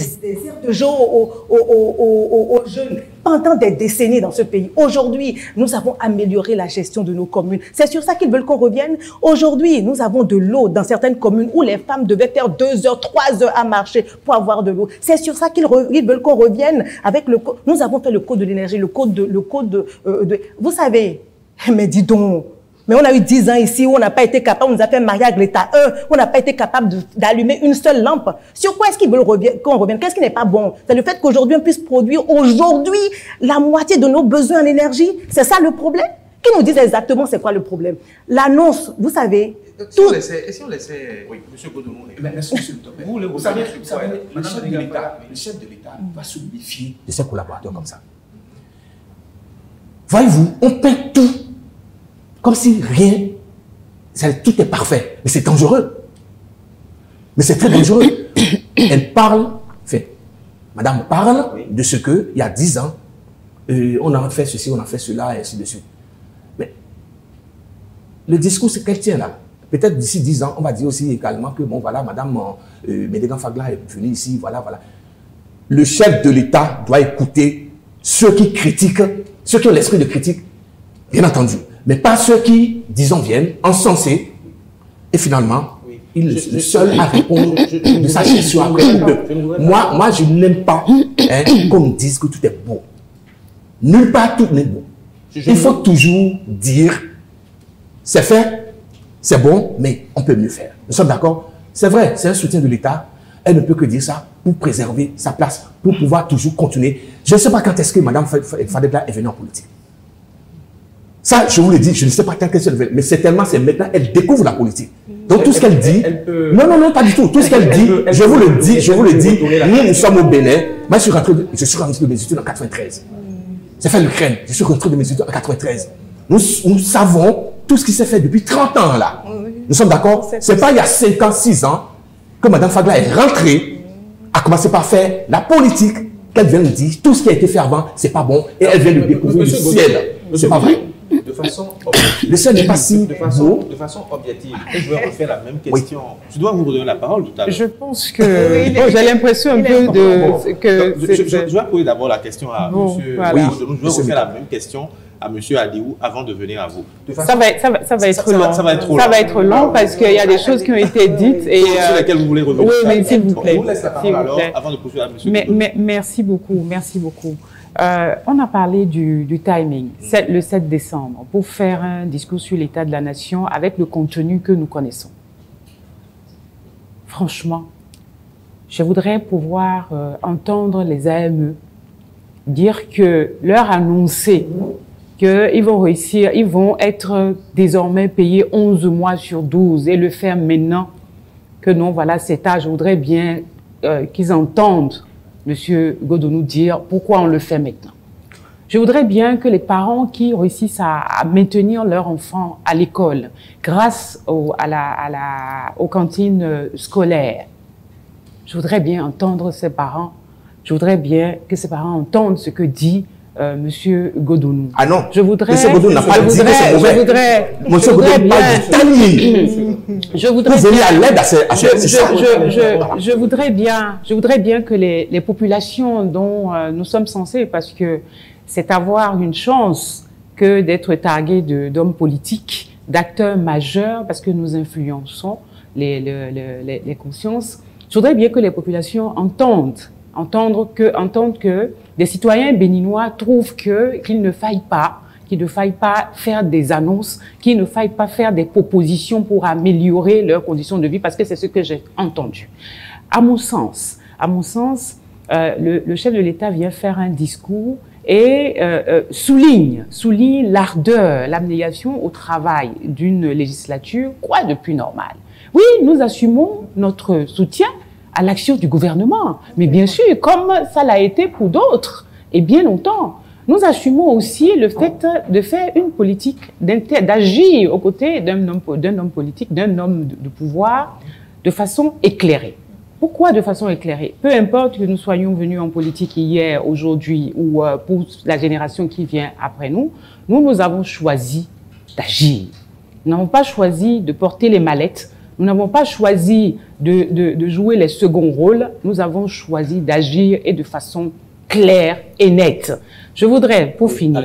S4: aux jeunes pendant des décennies dans ce pays. Aujourd'hui, nous avons amélioré la gestion de nos communes. C'est sur ça qu'ils veulent qu'on revienne. Aujourd'hui, nous avons de l'eau dans certaines communes où les femmes devaient faire deux heures, trois heures à marcher pour avoir de l'eau. C'est sur ça qu'ils veulent qu'on revienne avec le Nous avons fait le code de l'énergie, le code de, le code de, euh, de- vous savez, <laughs> mais dis donc, mais on a eu 10 ans ici où on n'a pas été capable, on nous a fait marier avec l'État 1, on n'a pas été capable d'allumer une seule lampe. Sur quoi est-ce qu'ils veulent qu'on revienne? Qu'est-ce qui n'est pas bon? C'est le fait qu'aujourd'hui on puisse produire aujourd'hui la moitié de nos besoins en énergie. C'est ça le problème? Qui nous disent exactement c'est quoi le problème? L'annonce, vous savez,
S2: Si on laissait, et si on laissait
S1: Oui, monsieur Godomou.
S2: Mais.
S1: Vous voulez
S2: Vous
S1: vous
S2: savez, vous savez, le chef de l'État, le chef de l'État va se méfier de ses collaborateurs comme ça. Voyez-vous, on peint tout comme si rien, tout est parfait. Mais c'est dangereux. Mais c'est très dangereux. <coughs> Elle parle, fait, madame parle
S1: Oui.
S2: de ce que, il y a dix ans, euh, on a fait ceci, on a fait cela, et ainsi de suite. Mais le discours c'est qu'elle tient là. Peut-être d'ici 10 ans, on va dire aussi également que, bon, voilà, madame euh, Médégan Fagla est venue ici, voilà, voilà. Le chef de l'État doit écouter ceux qui critiquent, ceux qui ont l'esprit de critique, bien entendu, mais pas ceux qui, disons, viennent encenser et finalement,
S1: Oui.
S2: il est le seul à répondre de sa
S1: je-
S2: après Moi, moi, je n'aime pas hein, qu'on me dise que tout est beau. Nulle part tout n'est beau. Il faut toujours dire, c'est fait, c'est bon, mais on peut mieux faire. Nous sommes d'accord? C'est vrai, c'est un soutien de l'État. Elle ne peut que dire ça pour préserver sa place, pour pouvoir toujours continuer. Je ne sais pas quand est-ce que Mme Fadebla est venue en politique. Ça, je vous le dis, je ne sais pas qu'elle est mais c'est tellement, c'est maintenant, elle découvre la politique. Donc tout ce qu'elle dit,
S1: elle peut-
S2: non, non, non, pas du tout. Tout ce qu'elle
S1: Elle
S2: dit,
S1: elle
S2: je vous le dis, je
S1: elle
S2: vous le dis, nous, nous sommes au Bénin. Moi, je suis rentré, de- je suis rentré de mes études en 93. J'ai fait l'Ukraine, je suis rentré de mes études en 93. Nous, nous savons tout ce qui s'est fait depuis 30 ans là. Nous sommes d'accord?
S4: C'est
S2: C'est pas il y a 5 ans, 6 ans que Mme Fagla est rentrée, a commencé par faire la politique qu'elle vient de dire. Tout ce qui a été fait avant, c'est pas bon. Et elle vient de découvrir le ciel. C'est pas vrai.
S1: De façon objective.
S2: Le ciel n'est pas si
S1: de façon,
S2: beau.
S1: de façon objective. Je vais refaire la même question. Je dois vous redonner la parole tout à l'heure.
S5: Je pense que bon, j'ai l'impression un peu
S1: Bon,
S5: de que
S1: donc, je, je- je vais poser d'abord la question à
S5: Bon,
S1: monsieur.
S5: voilà.
S1: Oui, je vais refaire la même question à monsieur Aliou avant de venir à vous. Façon-
S5: ça va, être- ça va, ça va être
S1: ça va-
S5: long.
S1: ça va être trop
S5: Ça
S1: long.
S5: va être long parce qu'il y a des choses qui ont été dites et
S1: sur
S5: euh,
S1: lesquelles vous voulez revenir.
S5: oui, mais s'il vous plaît.
S1: On vous laisse la parole
S5: S'il vous
S1: alors
S5: plaît.
S1: avant de poursuivre à monsieur.
S5: Mais, mais- merci beaucoup, merci beaucoup. Euh, on a parlé du, timing, le 7 décembre, pour faire un discours sur l'état de la nation avec le contenu que nous connaissons. Franchement, je voudrais pouvoir euh, entendre les AME dire que leur annoncer qu'ils vont réussir, ils vont être désormais payés 11 mois sur 12 et le faire maintenant que non, voilà, c'est âge. Je voudrais bien euh, qu'ils entendent Monsieur Godonou dire pourquoi on le fait maintenant. Je voudrais bien que les parents qui réussissent à, à maintenir leur enfant à l'école grâce au- à la, à la- aux cantines euh, scolaires, je voudrais bien entendre ces parents, je voudrais bien que ces parents entendent ce que dit euh, Monsieur Godonou.
S2: Ah non.
S5: Je voudrais.
S2: Monsieur Godonou n'a pas
S5: je
S2: dit que
S5: voudrais-
S2: c'est mauvais.
S5: Je voudrais.
S2: Monsieur
S5: je
S2: Godonou parle.
S5: Je voudrais
S2: Vous venez à l'aide à ces- à
S5: je,
S2: ces- ça.
S5: je- je- je voudrais bien, je voudrais bien que les, les populations dont euh, nous sommes censés, parce que c'est avoir une chance que d'être targué de- d'hommes politiques, d'acteurs majeurs, parce que nous influençons les, le- le- les, les consciences. Je voudrais bien que les populations entendent, entendre que, entendent que des citoyens béninois trouvent que qu'il ne faille pas qu'il ne faille pas faire des annonces, qu'il ne faille pas faire des propositions pour améliorer leurs conditions de vie, parce que c'est ce que j'ai entendu. À mon sens, à mon sens, euh, le, le chef de l'État vient faire un discours et euh, euh, souligne, souligne l'ardeur, l'abnégation au travail d'une législature, quoi de plus normal? Oui, nous assumons notre soutien à l'action du gouvernement, mais bien sûr, comme ça l'a été pour d'autres, et bien longtemps. Nous assumons aussi le fait de faire une politique, d'agir aux côtés d'un homme, po- d'un homme politique, d'un homme de, de pouvoir, de façon éclairée. Pourquoi de façon éclairée? Peu importe que nous soyons venus en politique hier, aujourd'hui ou euh, pour la génération qui vient après nous, nous, nous avons choisi d'agir. Nous n'avons pas choisi de porter les mallettes. Nous n'avons pas choisi de, de- de jouer les seconds rôles. Nous avons choisi d'agir et de façon claire et nette. Je voudrais, pour finir,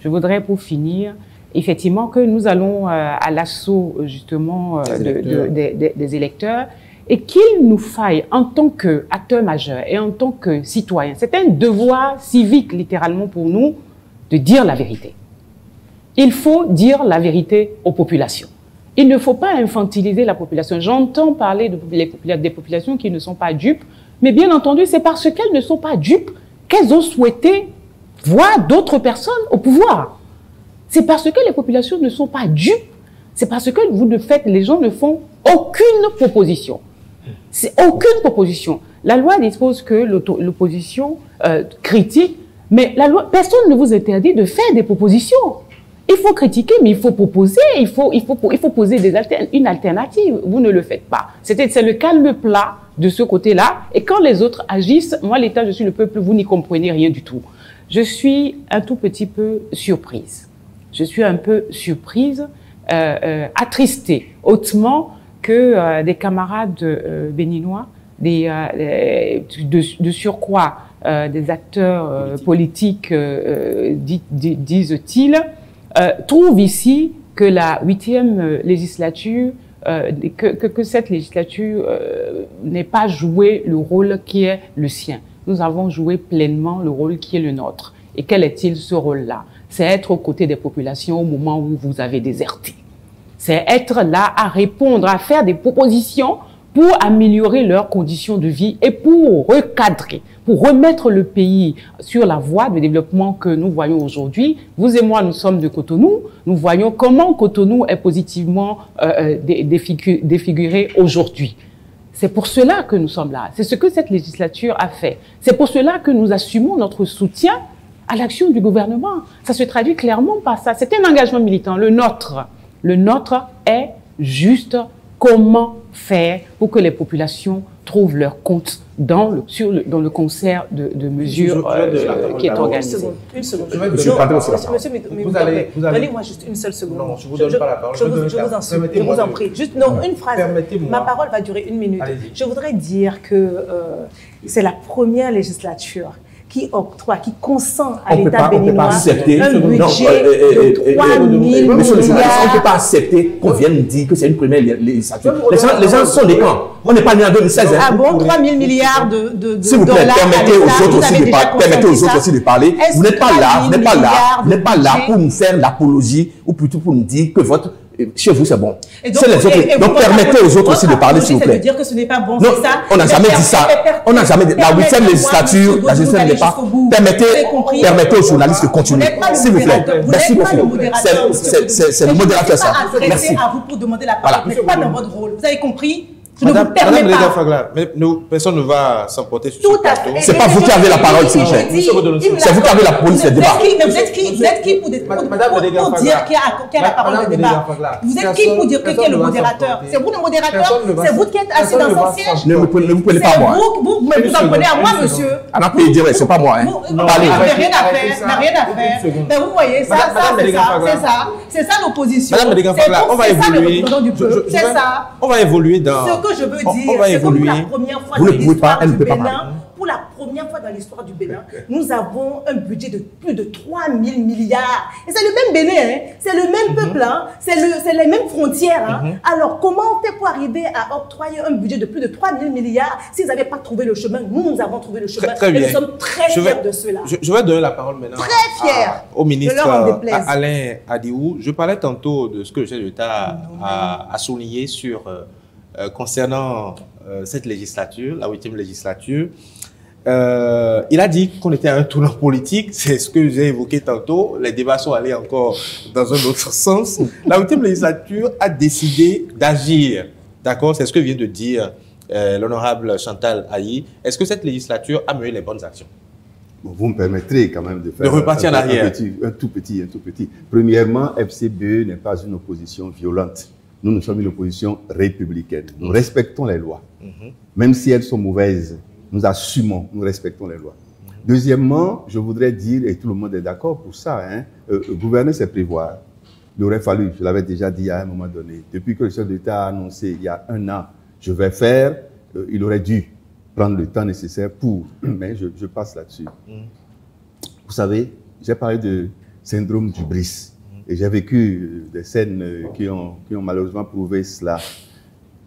S5: je voudrais pour finir, effectivement, que nous allons euh, à l'assaut euh, justement euh,
S2: Des
S5: de-
S2: électeurs.
S5: de- des- électeurs et qu'il nous faille, en tant qu'acteurs majeurs et en tant que citoyens, c'est un devoir civique littéralement pour nous de dire la vérité. Il faut dire la vérité aux populations. Il ne faut pas infantiliser la population. J'entends parler de des populations qui ne sont pas dupes, mais bien entendu, c'est parce qu'elles ne sont pas dupes qu'elles ont souhaité voir d'autres personnes au pouvoir. C'est parce que les populations ne sont pas dupes, c'est parce que vous ne faites, les gens ne font aucune proposition. C'est aucune proposition. La loi dispose que l'opposition euh, critique, mais personne ne vous interdit de faire des propositions. Il faut critiquer, mais il faut proposer, il faut, il faut, il faut poser des une alternative. Vous ne le faites pas. C'est le calme plat de ce côté-là. Et quand les autres agissent, moi, l'État, je suis le peuple, vous n'y comprenez rien du tout. Je suis un tout petit peu surprise. Je suis un peu surprise, euh, euh, attristée, hautement que euh, des camarades euh, béninois, des, euh, de, de surcroît euh, des acteurs euh, politiques, disent-ils, euh, trouvent ici que la huitième euh, législature, euh, que, que, que cette législature euh, n'ait pas joué le rôle qui est le sien. Nous avons joué pleinement le rôle qui est le nôtre. Et quel est-il ce rôle-là? C'est être aux côtés des populations au moment où vous avez déserté. C'est être là à répondre, à faire des propositions pour améliorer leurs conditions de vie et pour recadrer, pour remettre le pays sur la voie de développement que nous voyons aujourd'hui. Vous et moi, nous sommes de Cotonou. Nous voyons comment Cotonou est positivement euh, euh, dé- défigu- défiguré aujourd'hui. C'est pour cela que nous sommes là. C'est ce que cette législature a fait. C'est pour cela que nous assumons notre soutien à l'action du gouvernement. Ça se traduit clairement par ça. C'est un engagement militant, le nôtre. Le nôtre est juste comment faire pour que les populations trouvent leur compte dans le, sur le, dans le concert de, de mesures
S1: Je- je- je-
S5: euh,
S1: je-
S5: qui est
S1: je-
S4: Une
S5: organisé.
S4: seconde, une seconde.
S1: Je vais
S2: Monsieur la
S4: Monsieur,
S2: parole.
S4: monsieur Mik-
S1: Vous
S4: Mik-
S1: allez- vous allez-
S4: Donnez-moi juste une seule seconde.
S1: Non, je vous donne pas la parole.
S4: Je,
S1: Je
S4: vous, je vous en supplie, je
S1: permettez-moi
S4: vous en prie. Juste, non, une phrase. Ma parole va durer une minute. Je voudrais dire que euh, c'est la première législature qui octroie, qui consent à l'État béninois
S2: pas accepter.
S4: un budget
S2: euh, euh,
S4: de
S2: euh,
S4: 3
S2: euh,
S4: 000
S2: Monsieur le journaliste, on ne peut
S4: milliards.
S2: pas accepter qu'on vienne dire que c'est une première lé- législature. Les gens, les gens sont des camps. On n'est pas né en 2016.
S4: Ah
S2: hein.
S4: bon, 3 000 milliards de, de, de
S2: S'il vous plaît,
S4: dollars
S2: permettez aux autres
S4: vous
S2: aussi de parler. Permettez aux
S4: consenti
S2: autres
S4: ça
S2: aussi de parler.
S4: Est-ce
S2: Vous n'êtes pas
S4: 3
S2: là,
S4: 000
S2: vous n'êtes pas là,
S4: milliards
S2: vous n'êtes pas là pour nous faire l'apologie ou plutôt pour nous dire que votre chez vous c'est bon.
S4: Et
S2: C'est les autres.
S4: et- et
S2: Donc permettez aux autres aussi de parler, s'il vous plaît.
S4: dire que ce n'est pas bon,
S2: Non,
S4: c'est ça
S2: on n'a
S4: Mais
S2: jamais dit ça.
S4: per- per-
S2: On n'a jamais dit. La huitième législature, la gestion n'est pas. Permettez, permettez aux journalistes de continuer. S'il vous plaît. Merci beaucoup.
S4: modérateur,
S2: C'est- le modérateur ça. Merci.
S4: à vous pour demander la parole. Vous n'êtes pas dans votre rôle. Vous avez compris Je ne vous permets
S1: Madame
S4: pas.
S1: Fagla, mais nous, personne ne va s'emporter sur
S4: Tout
S1: ce
S4: à
S1: plateau.
S2: C'est pas vous qui avez la parole, s'il vous plaît. C'est vous qui avez la police
S4: Vous
S2: des
S4: êtes
S2: débats.
S4: qui- Vous êtes qui Vous êtes qui pour, dire qui a, qui a la parole
S1: Madame
S4: de
S1: Vedega
S4: débat
S1: Fagla.
S4: Vous êtes qui pour dire qui est le modérateur? C'est vous le modérateur? C'est vous qui êtes assis
S1: personne
S4: dans son siège?
S2: Ne vous prenez, pas moi. hein.
S4: vous, vous, mais
S1: Une
S4: vous en prenez à moi, monsieur.
S2: Dirais, c'est pas moi, hein.
S4: Vous, n'avez rien à faire,
S1: ça.
S4: n'a rien à
S1: Une
S4: faire.
S1: seconde.
S4: Mais vous voyez, ça, c'est ça, c'est ça. C'est ça l'opposition.
S1: Madame
S4: C'est
S1: Fagla, on va
S4: c'est ça le
S1: évoluer.
S4: C'est ça.
S1: On va évoluer dans.
S4: Que je veux dire, c'est que pour la première fois dans l'histoire du Bénin, pour la première fois dans l'histoire du Bénin, nous avons un budget de plus de 3 000 milliards. Et c'est le même Bénin, hein. c'est le même
S1: Mhm.
S4: peuple, hein. c'est le- c'est les mêmes frontières. hein. Alors, comment on fait pour arriver à octroyer un budget de plus de 3 000 milliards s'ils n'avaient pas trouvé le chemin? Nous, nous avons trouvé le chemin.
S1: Très, très
S4: et
S1: bien.
S4: nous sommes très
S1: Je
S4: fiers
S1: vais-
S4: de cela.
S1: Je, je vais donner la parole maintenant
S4: Très fier.
S1: à- au ministre euh, à- Alain Adiou. Je parlais tantôt de ce que le chef a, a souligné sur, euh, concernant euh, cette législature, la huitième législature. Euh, il a dit qu'on était à un tournant politique, <laughs> c'est ce que j'ai évoqué tantôt. Les débats sont allés encore dans un autre <laughs> sens. La huitième législature a décidé d'agir. D'accord? C'est ce que vient de dire euh, l'honorable Chantal Aïe. Est-ce que cette législature a mené les bonnes actions?
S3: Bon, vous me permettrez quand même de faire
S1: De repartir
S3: un,
S1: en
S3: un
S1: arrière.
S3: petit- un tout petit, un tout petit. Premièrement, FCBE n'est pas une opposition violente. Nous, nous sommes une opposition républicaine. Nous respectons les lois. Même si elles sont mauvaises, nous assumons, nous respectons les lois. Deuxièmement, je voudrais dire, et tout le monde est d'accord pour ça, hein, euh, euh, gouverner, c'est prévoir. Il aurait fallu, je l'avais déjà dit à un moment donné, depuis que le chef d'État a annoncé il y a un an, je vais faire, euh, il aurait dû prendre le temps nécessaire pour, <clears throat> mais je, je passe là-dessus. Vous savez, j'ai parlé de syndrome du bris et j'ai vécu euh, des scènes euh, qui ont, qui ont malheureusement prouvé cela.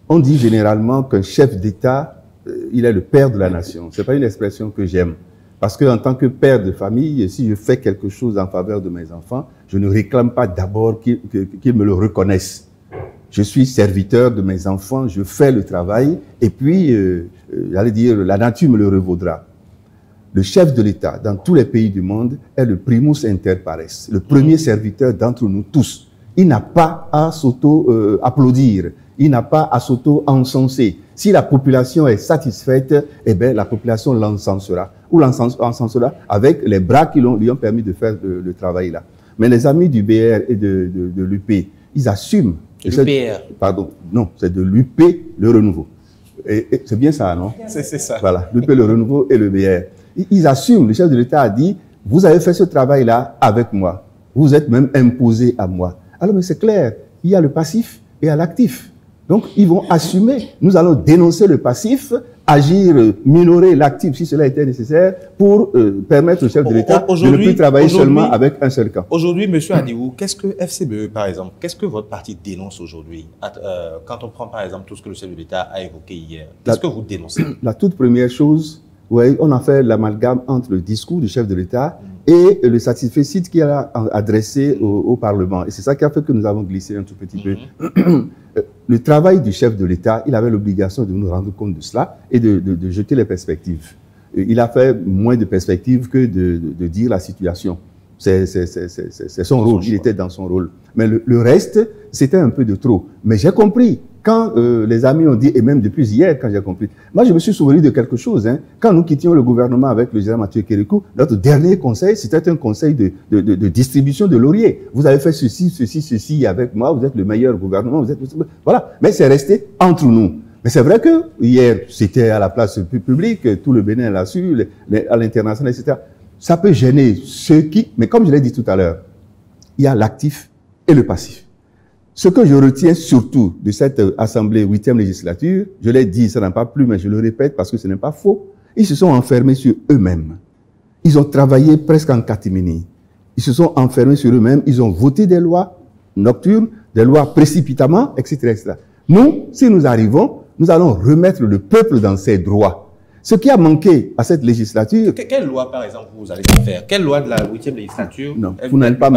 S3: On dit généralement qu'un chef d'État, euh, il est le père de la nation. C'est pas une expression que j'aime. Parce que en tant que père de famille, si je fais quelque chose en faveur de mes enfants, je ne réclame pas d'abord qu'ils me le reconnaissent. Je suis serviteur de mes enfants, je fais le travail, et puis, euh, j'allais dire, la nature me le revaudra. Le chef de l'État, dans tous les pays du monde, est le primus inter pares, le premier serviteur d'entre nous tous. Il n'a pas à s'auto-applaudir, il n'a pas à s'auto-encenser. Si la population est satisfaite, eh bien, la population l'encensera, ou l'encensera avec les bras qui lui ont permis de faire le, le travail là. Mais les amis du BR et de, de, de l'UP, ils assument.
S1: L'UPR.
S3: Pardon, non, c'est de l'UP, le renouveau. Et- et c'est bien ça, non?
S1: C'est c'est ça.
S3: voilà, l'UP, le renouveau et le BR. Ils, assument, le chef de l'État a dit, vous avez fait ce travail-là avec moi. Vous êtes même imposé à moi. Alors, mais c'est clair, il y a le passif et il y a l'actif. Donc, ils vont assumer. Nous allons dénoncer le passif, agir, minorer l'actif si cela était nécessaire pour euh, permettre au chef de l'État de ne plus travailler seulement avec un seul camp.
S1: Aujourd'hui, Monsieur Adiou, qu'est-ce que FCBE, par exemple, qu'est-ce que votre parti dénonce aujourd'hui? Euh, Quand on prend, par exemple, tout ce que le chef de l'État a évoqué hier, qu'est-ce que vous dénoncez? <clears throat>
S3: La toute première chose, ouais, on a fait l'amalgame entre le discours du chef de l'État et le satisfait qu'il a adressé au, au Parlement. Et c'est ça qui a fait que nous avons glissé un tout petit peu. Euh, <clears throat> Le travail du chef de l'État, il avait l'obligation de nous rendre compte de cela et de, de- de jeter les perspectives. Il a fait moins de perspectives que de, dire la situation. C'est son rôle, il était dans son rôle. Mais le, le reste, c'était un peu de trop. Mais j'ai compris. Quand euh, les amis ont dit, et même depuis hier, quand j'ai compris, moi je me suis souvenu de quelque chose. Hein. Quand nous quittions le gouvernement avec le général Mathieu Kérékou, notre dernier conseil, c'était un conseil de, de, de, de distribution de lauriers. Vous avez fait ceci, ceci, ceci avec moi, vous êtes le meilleur gouvernement, vous êtes... Voilà, mais c'est resté entre nous. Mais c'est vrai que hier, c'était à la place pu- publique, tout le Bénin l'a su, à l'international, etc. Ça peut gêner ceux qui... Mais comme je l'ai dit tout à l'heure, il y a l'actif et le passif. Ce que je retiens surtout de cette euh, assemblée huitième législature, je l'ai dit, ça n'a pas plu, mais je le répète parce que ce n'est pas faux. Ils se sont enfermés sur eux-mêmes. Ils ont travaillé presque en catimini. Ils se sont enfermés sur eux-mêmes. Ils ont voté des lois nocturnes, des lois précipitamment, etc., etc. Nous, si nous arrivons, nous allons remettre le peuple dans ses droits. Ce qui a manqué à cette législature,
S1: Que- Quelle loi, par exemple, vous allez faire? Quelle loi de la huitième législature?
S3: Non, vous n'allez pas,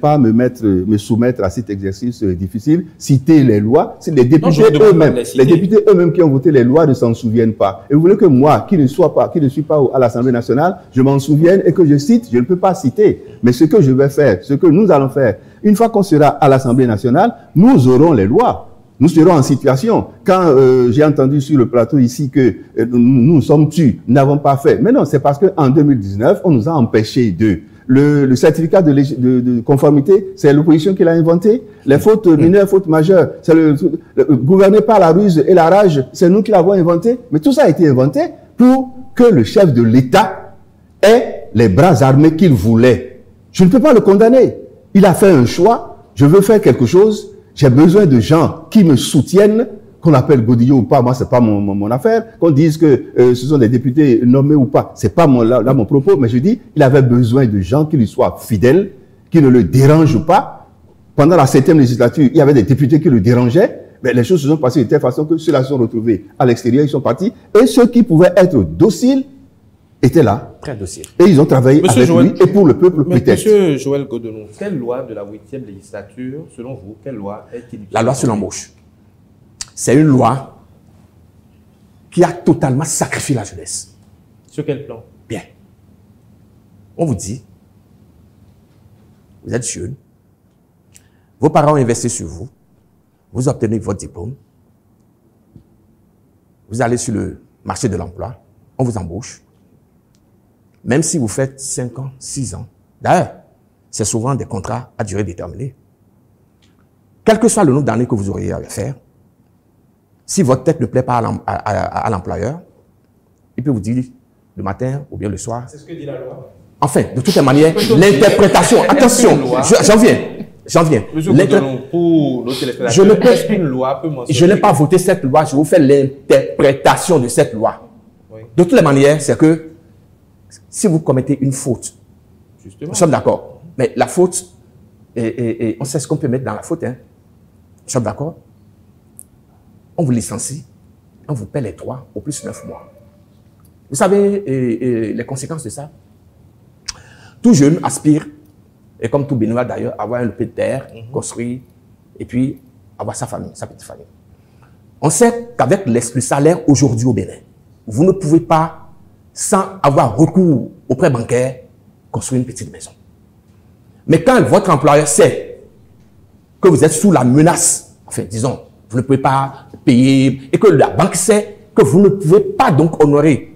S3: pas me mettre, me soumettre à cet exercice difficile. Citer les lois, c'est les députés eux-mêmes.
S1: les
S3: députés eux-mêmes qui ont voté les lois ne s'en souviennent pas. Et vous voulez que moi, qui ne sois pas, qui ne suis pas à l'Assemblée nationale, je m'en souvienne et que je cite, je ne peux pas citer. Mais ce que je vais faire, ce que nous allons faire, une fois qu'on sera à l'Assemblée nationale, nous aurons les lois. Nous serons en situation. Quand euh, j'ai entendu sur le plateau ici que euh, nous, sommes tués, nous n'avons pas fait. Mais non, c'est parce qu'en 2019, on nous a empêchés de. Le, certificat de, conformité, c'est l'opposition qui l'a inventé. Les fautes mineures, fautes majeures, c'est le- gouverné par la ruse et la rage, c'est nous qui l'avons inventé. Mais tout ça a été inventé pour que le chef de l'État ait les bras armés qu'il voulait. Je ne peux pas le condamner. Il a fait un choix. Je veux faire quelque chose. J'ai besoin de gens qui me soutiennent, qu'on appelle Godillot ou pas. Moi, c'est pas mon, mon, mon affaire. Qu'on dise que euh, ce sont des députés nommés ou pas. C'est pas mon, là, là mon propos. Mais je dis, il avait besoin de gens qui lui soient fidèles, qui ne le dérangent pas. Pendant la septième législature, il y avait des députés qui le dérangeaient. Mais les choses se sont passées de telle façon que ceux-là se sont retrouvés à l'extérieur, ils sont partis. Et ceux qui pouvaient être dociles étaient là.
S2: Très dossier.
S3: Et ils ont travaillé
S1: Monsieur
S3: avec
S1: Joël-
S3: lui et pour le peuple peut-être.
S1: Monsieur Joël Godenou, quelle loi de la huitième législature, selon vous, quelle loi est-il
S2: La loi sur l'embauche. C'est une loi qui a totalement sacrifié la jeunesse.
S1: Sur quel plan?
S2: Bien. On vous dit, vous êtes jeune, vos parents ont investi sur vous, vous obtenez votre diplôme, vous allez sur le marché de l'emploi, on vous embauche, même si vous faites 5 ans, 6 ans. D'ailleurs, c'est souvent des contrats à durée déterminée. Quel que soit le nombre d'années que vous auriez à faire, si votre tête ne plaît pas à l'em- à- à- à l'employeur, il peut vous dire le matin ou bien le soir,
S1: C'est ce que dit la loi.
S2: Enfin, de toutes les manières, l'interprétation, attention, j'en viens, j'en viens.
S1: Monsieur pour nos
S2: Je ne peux-
S1: loi peut
S2: Je n'ai pas voté cette loi, je vous fais l'interprétation de cette loi.
S1: Oui,
S2: De toutes les manières, c'est que si vous commettez une faute,
S1: justement.
S2: nous sommes d'accord, mais la faute, et, et- et on sait ce qu'on peut mettre dans la faute, hein. Nous sommes d'accord On vous licencie, on vous paie les trois au plus neuf mois. Vous savez et- les conséquences de ça? Tout jeune aspire, et comme tout Béninois d'ailleurs, à avoir un lopin de terre, construit, et puis avoir sa famille, sa petite famille. On sait qu'avec le salaire aujourd'hui au Bénin, vous ne pouvez pas, sans avoir recours au prêt bancaire, construire une petite maison. Mais quand votre employeur sait que vous êtes sous la menace, enfin, disons, vous ne pouvez pas payer, et que la banque sait que vous ne pouvez pas donc honorer,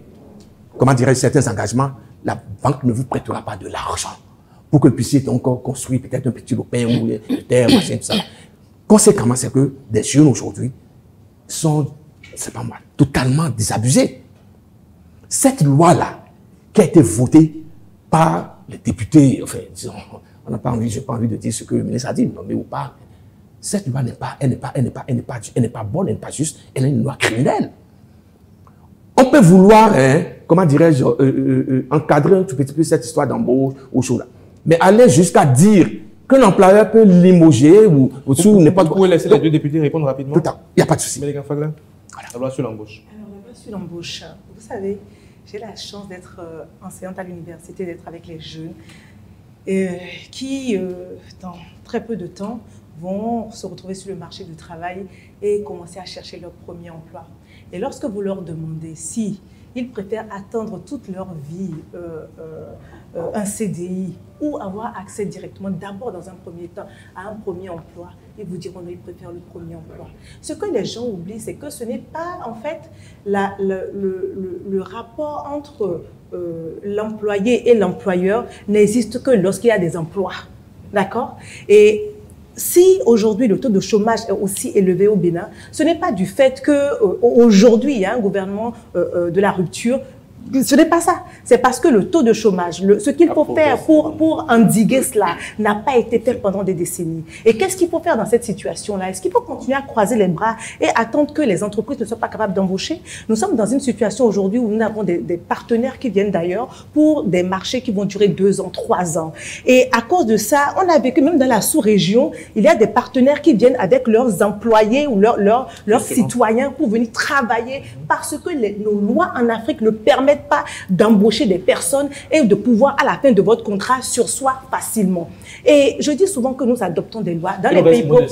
S2: comment dirais-je, certains engagements, la banque ne vous prêtera pas de l'argent pour que vous puissiez donc construire peut-être un petit lopin ou de terre, machin, tout ça. Conséquemment, c'est que des jeunes aujourd'hui sont, c'est pas moi, totalement désabusés. Cette loi-là, qui a été votée par les députés, enfin, disons, on n'a pas envie, j'ai pas envie de dire ce que le ministre a dit, nommé ou pas. Cette loi n'est pas, elle n'est pas, elle n'est pas, elle n'est pas, elle n'est pas bonne, elle n'est pas juste, elle est une loi criminelle. On peut vouloir, hein, comment dirais-je, euh, euh, euh, encadrer un tout petit peu cette histoire d'embauche ou chose là. Mais aller jusqu'à dire que l'employeur peut limoger ou, ou sous n'importe
S1: Vous pouvez laisser les deux députés répondre rapidement
S2: Tout à- Il n'y a pas de souci.
S1: Mélégan Fagla La loi sur l'embauche.
S4: Alors, la loi sur l'embauche, vous savez, j'ai la chance d'être euh, enseignante à l'université, d'être avec les jeunes euh, qui, euh, dans très peu de temps, vont se retrouver sur le marché du travail et commencer à chercher leur premier emploi. Et lorsque vous leur demandez si ils préfèrent attendre toute leur vie un CDI ou avoir accès directement d'abord dans un premier temps à un premier emploi, ils vous diront non, ils préfèrent le premier emploi. Ce que les gens oublient, c'est que ce n'est pas en fait le, rapport entre euh, l'employé et l'employeur n'existe que lorsqu'il y a des emplois. D'accord? Et si aujourd'hui le taux de chômage est aussi élevé au Bénin, ce n'est pas du fait que euh, aujourd'hui il y a un gouvernement euh, euh, de la rupture. Ce n'est pas ça. C'est parce que le taux de chômage, le- ce qu'il faut faire pour, pour endiguer cela, n'a pas été fait pendant des décennies. Et qu'est-ce qu'il faut faire dans cette situation-là? Est-ce qu'il faut continuer à croiser les bras et attendre que les entreprises ne soient pas capables d'embaucher? Nous sommes dans une situation aujourd'hui où nous avons des, des partenaires qui viennent d'ailleurs pour des marchés qui vont durer deux ans, trois ans. Et à cause de ça, on a vécu même dans la sous-région, il y a des partenaires qui viennent avec leurs employés ou leurs, leurs, leurs citoyens pour venir travailler parce que les- nos lois en Afrique le permettent permettent pas d'embaucher des personnes et de pouvoir, à la fin de votre contrat, sur soi facilement. Et je dis souvent que nous adoptons des lois dans les pays pauvres.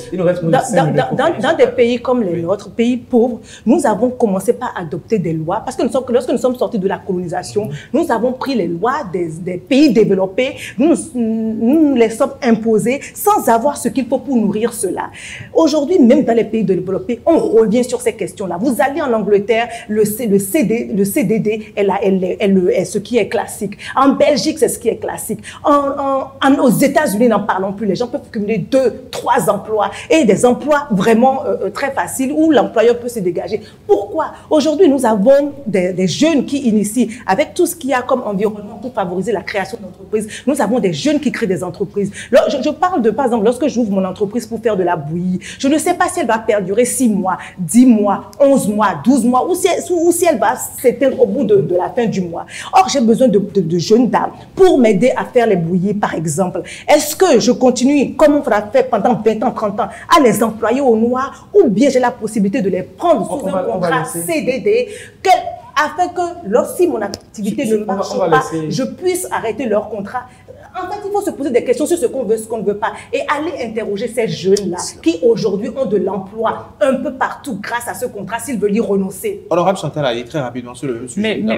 S4: Dans, des pays comme les nôtres, pays pauvres, nous avons commencé par adopter des lois parce que, nous sommes, lorsque nous sommes sortis de la colonisation, nous avons pris les lois des, des pays développés, nous, nous les sommes imposées sans avoir ce qu'il faut pour nourrir cela. Aujourd'hui, même dans les pays développés, on revient sur ces questions-là. Vous allez en Angleterre, le, le, CD, le CDD est, là, est, ce qui est classique. En Belgique, c'est ce qui est classique. En, aux États-Unis, n'en parlons plus. Les gens peuvent cumuler deux, trois emplois et des emplois vraiment euh, euh, très faciles où l'employeur peut se dégager. Pourquoi? Aujourd'hui, nous avons des, jeunes qui initient avec tout ce qu'il y a comme environnement pour favoriser la création d'entreprises. Nous avons des jeunes qui créent des entreprises. je, parle de, par exemple, lorsque j'ouvre mon entreprise pour faire de la bouillie, je ne sais pas si elle va perdurer six mois, dix mois, onze mois, douze mois, ou si, ou si elle va s'éteindre au bout de, de, fin du mois. Or, j'ai besoin de, de, jeunes dames pour m'aider à faire les bouillies, par exemple. Est-ce que je continue, comme on l'a fait pendant 20 ans, 30 ans, à les employer au noir, ou bien j'ai la possibilité de les prendre sous un contrat CDD, afin que lorsque mon activité ne marche pas, je puisse arrêter leur contrat. En fait, il faut se poser des questions sur ce qu'on veut, ce qu'on ne veut pas, et aller interroger ces jeunes-là qui aujourd'hui ont de l'emploi un peu partout grâce à ce contrat s'ils veulent y renoncer.
S1: Honorable Chantal, allez très rapidement sur le sujet. Mais,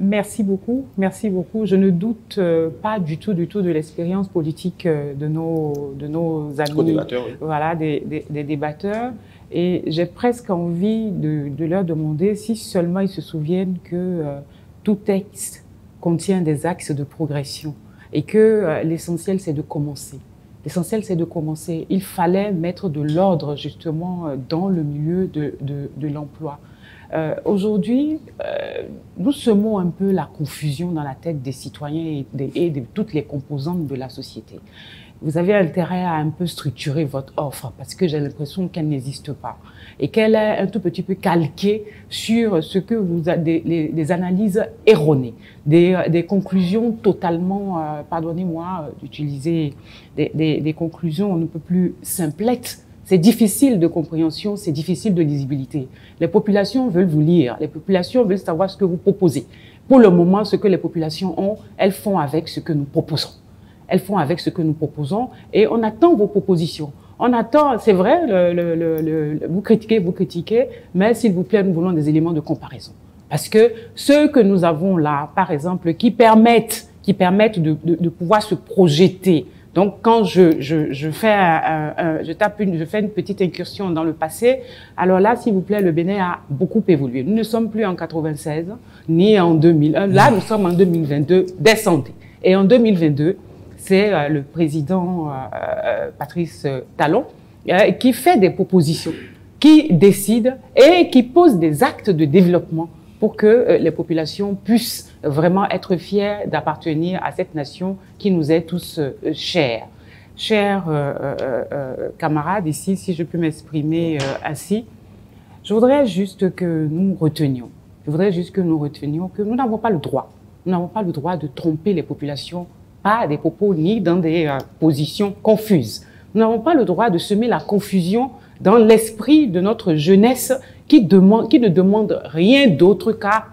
S5: merci beaucoup, merci beaucoup. Je ne doute euh, pas du tout, du tout de l'expérience politique euh, de nos, de nos amis, voilà, des, des, débatteurs. Et j'ai presque envie de, de, leur demander si seulement ils se souviennent que euh, tout texte contient des axes de progression et que euh, l'essentiel, c'est de commencer. L'essentiel, c'est de commencer. Il fallait mettre de l'ordre, justement, euh, dans le milieu de, de, l'emploi. Euh, Aujourd'hui, nous semons un peu la confusion dans la tête des citoyens et de toutes les composantes de la société. Vous avez intérêt à un peu structurer votre offre parce que j'ai l'impression qu'elle n'existe pas et qu'elle est un tout petit peu calquée sur ce que vous avez des, des analyses erronées, des, des conclusions totalement, euh, pardonnez-moi d'utiliser des, des, des, conclusions on ne peut plus simplettes. C'est difficile de compréhension, c'est difficile de lisibilité. Les populations veulent vous lire, les populations veulent savoir ce que vous proposez. Pour le moment, ce que les populations ont, elles font avec ce que nous proposons. Elles font avec ce que nous proposons et on attend vos propositions. On attend, c'est vrai, vous critiquez, vous critiquez, mais s'il vous plaît, nous voulons des éléments de comparaison. Parce que ceux que nous avons là, par exemple, qui permettent, qui permettent de, pouvoir se projeter. Donc, quand je, je, fais, je tape une, je fais une petite incursion dans le passé, alors là, s'il vous plaît, le Bénin a beaucoup évolué. Nous ne sommes plus en 96, ni en 2001. Là, nous sommes en 2022, des santé. Et en 2022, c'est euh, le président euh, euh, Patrice Talon qui fait des propositions, qui décide et qui pose des actes de développement pour que les populations puissent vraiment être fières d'appartenir à cette nation qui nous est tous chère. Chers camarades, ici, si je peux m'exprimer ainsi, je voudrais juste que nous retenions, je voudrais juste que nous retenions que nous n'avons pas le droit, nous n'avons pas le droit de tromper les populations pas des propos ni dans des euh, positions confuses. Nous n'avons pas le droit de semer la confusion dans l'esprit de notre jeunesse qui, demande, qui ne demande rien d'autre qu'à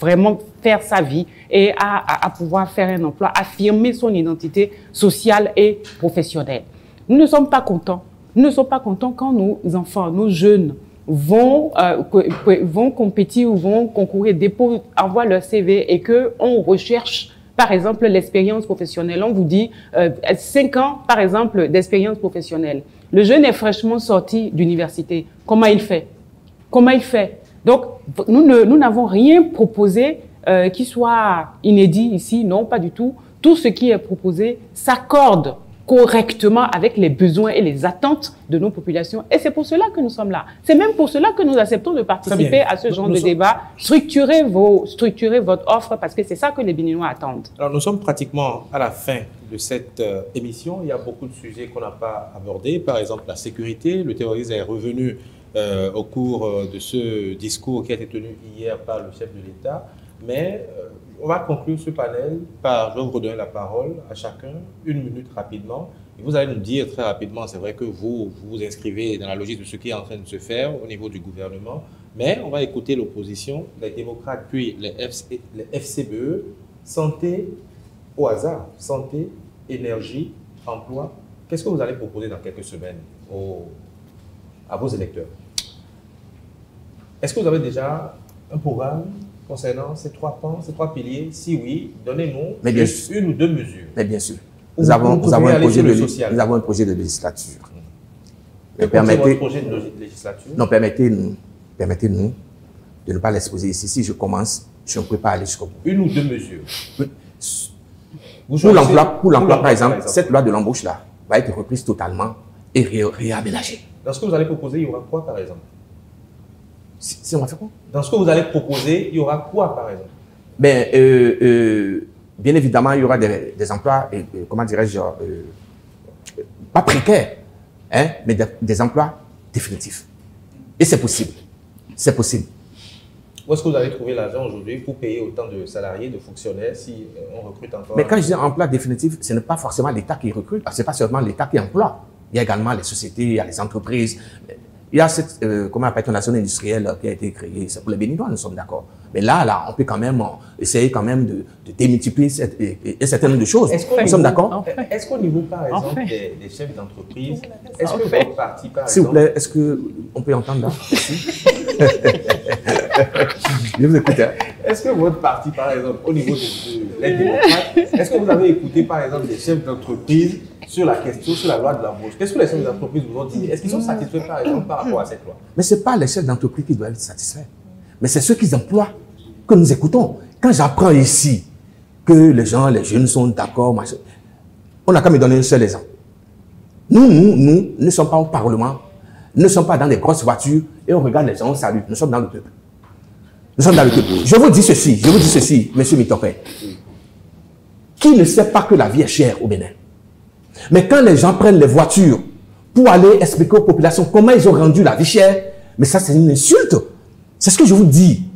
S5: vraiment faire sa vie et à, pouvoir faire un emploi, affirmer son identité sociale et professionnelle. Nous ne sommes pas contents. Nous ne sommes pas contents quand nos enfants, nos jeunes vont euh, vont compétir ou vont concourir, déposent, envoient leur CV et que on recherche par exemple, l'expérience professionnelle. On vous dit euh, 5 ans, par exemple, d'expérience professionnelle. Le jeune est fraîchement sorti d'université. Comment il fait? Comment il fait? Donc, nous n'avons rien proposé euh, qui soit inédit ici. Non, pas du tout. Tout ce qui est proposé s'accorde correctement avec les besoins et les attentes de nos populations. Et c'est pour cela que nous sommes là. C'est même pour cela que nous acceptons de participer à ce genre de débat. Structurez, vos, structurez votre offre parce que c'est ça que les Béninois attendent.
S1: Alors nous sommes pratiquement à la fin de cette euh, émission. Il y a beaucoup de sujets qu'on n'a pas abordés. Par exemple, la sécurité. Le terrorisme est revenu euh, au cours euh, de ce discours qui a été tenu hier par le chef de l'État. Mais euh, on va conclure ce panel par, je vais vous redonner la parole à chacun, une minute rapidement. Et vous allez nous dire très rapidement, c'est vrai que vous vous inscrivez dans la logique de ce qui est en train de se faire au niveau du gouvernement, Mais on va écouter l'opposition, les démocrates, puis les, FCBE. Santé au hasard, santé, énergie, emploi. Qu'est-ce que vous allez proposer dans quelques semaines à vos électeurs? Est-ce que vous avez déjà un programme? Concernant ces trois pans, ces trois piliers? Si oui, donnez-nous une ou deux mesures.
S2: Mais bien sûr. Nous, avons, nous, avons un projet de, nous avons un projet de législature.
S1: permettez, votre projet de législature?
S2: Non, permettez-nous permettez de ne pas l'exposer ici. Si je commence, je ne peux pas aller jusqu'au bout.
S1: Une ou deux mesures
S2: Pour l'emploi, pour l'emploi par, exemple, cette loi de l'embauche-là va être reprise totalement et réaménagée.
S1: Dans ce que vous allez proposer, il y aura quoi, par exemple?
S2: Si, on va faire quoi?
S1: Dans ce que vous allez proposer, il y aura quoi, par exemple?
S2: Ben, euh, euh, Bien évidemment, il y aura des, emplois, comment dirais-je, euh, pas précaires, hein, mais des emplois définitifs. Et c'est possible. C'est possible.
S1: Où est-ce que vous avez trouvé l'argent aujourd'hui pour payer autant de salariés, de fonctionnaires, si on recrute encore?
S2: Mais quand je dis emploi définitif, ce n'est pas forcément l'État qui recrute, ce n'est pas seulement l'État qui emploie. Il y a également les sociétés, il y a les entreprises. Il y a cette, euh, comment appelle nation industrielle qui a été créée, c'est pour les Béninois, nous sommes d'accord. Mais là, là, on peut quand même essayer quand même de, de démultiplier cette, et, et certain nombre de choses. Nous sommes d'accord
S1: Est-ce qu'au niveau, par exemple, des, des, chefs d'entreprise, est-ce que votre parti, par exemple...
S2: S'il vous plaît, est-ce qu'on peut entendre là? <laughs> Je vous écoute. Hein.
S1: Est-ce que votre parti, par exemple, au niveau de, l'aide démocrate, est-ce que vous avez écouté, par exemple, des chefs d'entreprise sur la question, sur la loi de l'embauche Qu'est-ce que les chefs d'entreprise vous ont dit? Est-ce qu'ils sont satisfaits, par exemple, par rapport à cette loi?
S2: Mais ce n'est pas les chefs d'entreprise qui doivent être satisfaits. Mais c'est ceux qui emploient que nous écoutons. Quand j'apprends ici que les gens, les jeunes sont d'accord, on n'a qu'à me donner un seul exemple. Nous, nous, nous ne sommes pas au Parlement, nous ne sommes pas dans des grosses voitures et on regarde les gens, on salue. Nous sommes dans le peuple. Nous sommes dans le peuple. Je vous dis ceci, je vous dis ceci, monsieur Mitopé. Qui ne sait pas que la vie est chère au Bénin? Mais quand les gens prennent les voitures pour aller expliquer aux populations comment ils ont rendu la vie chère, mais ça c'est une insulte. C'est ce que je vous dis.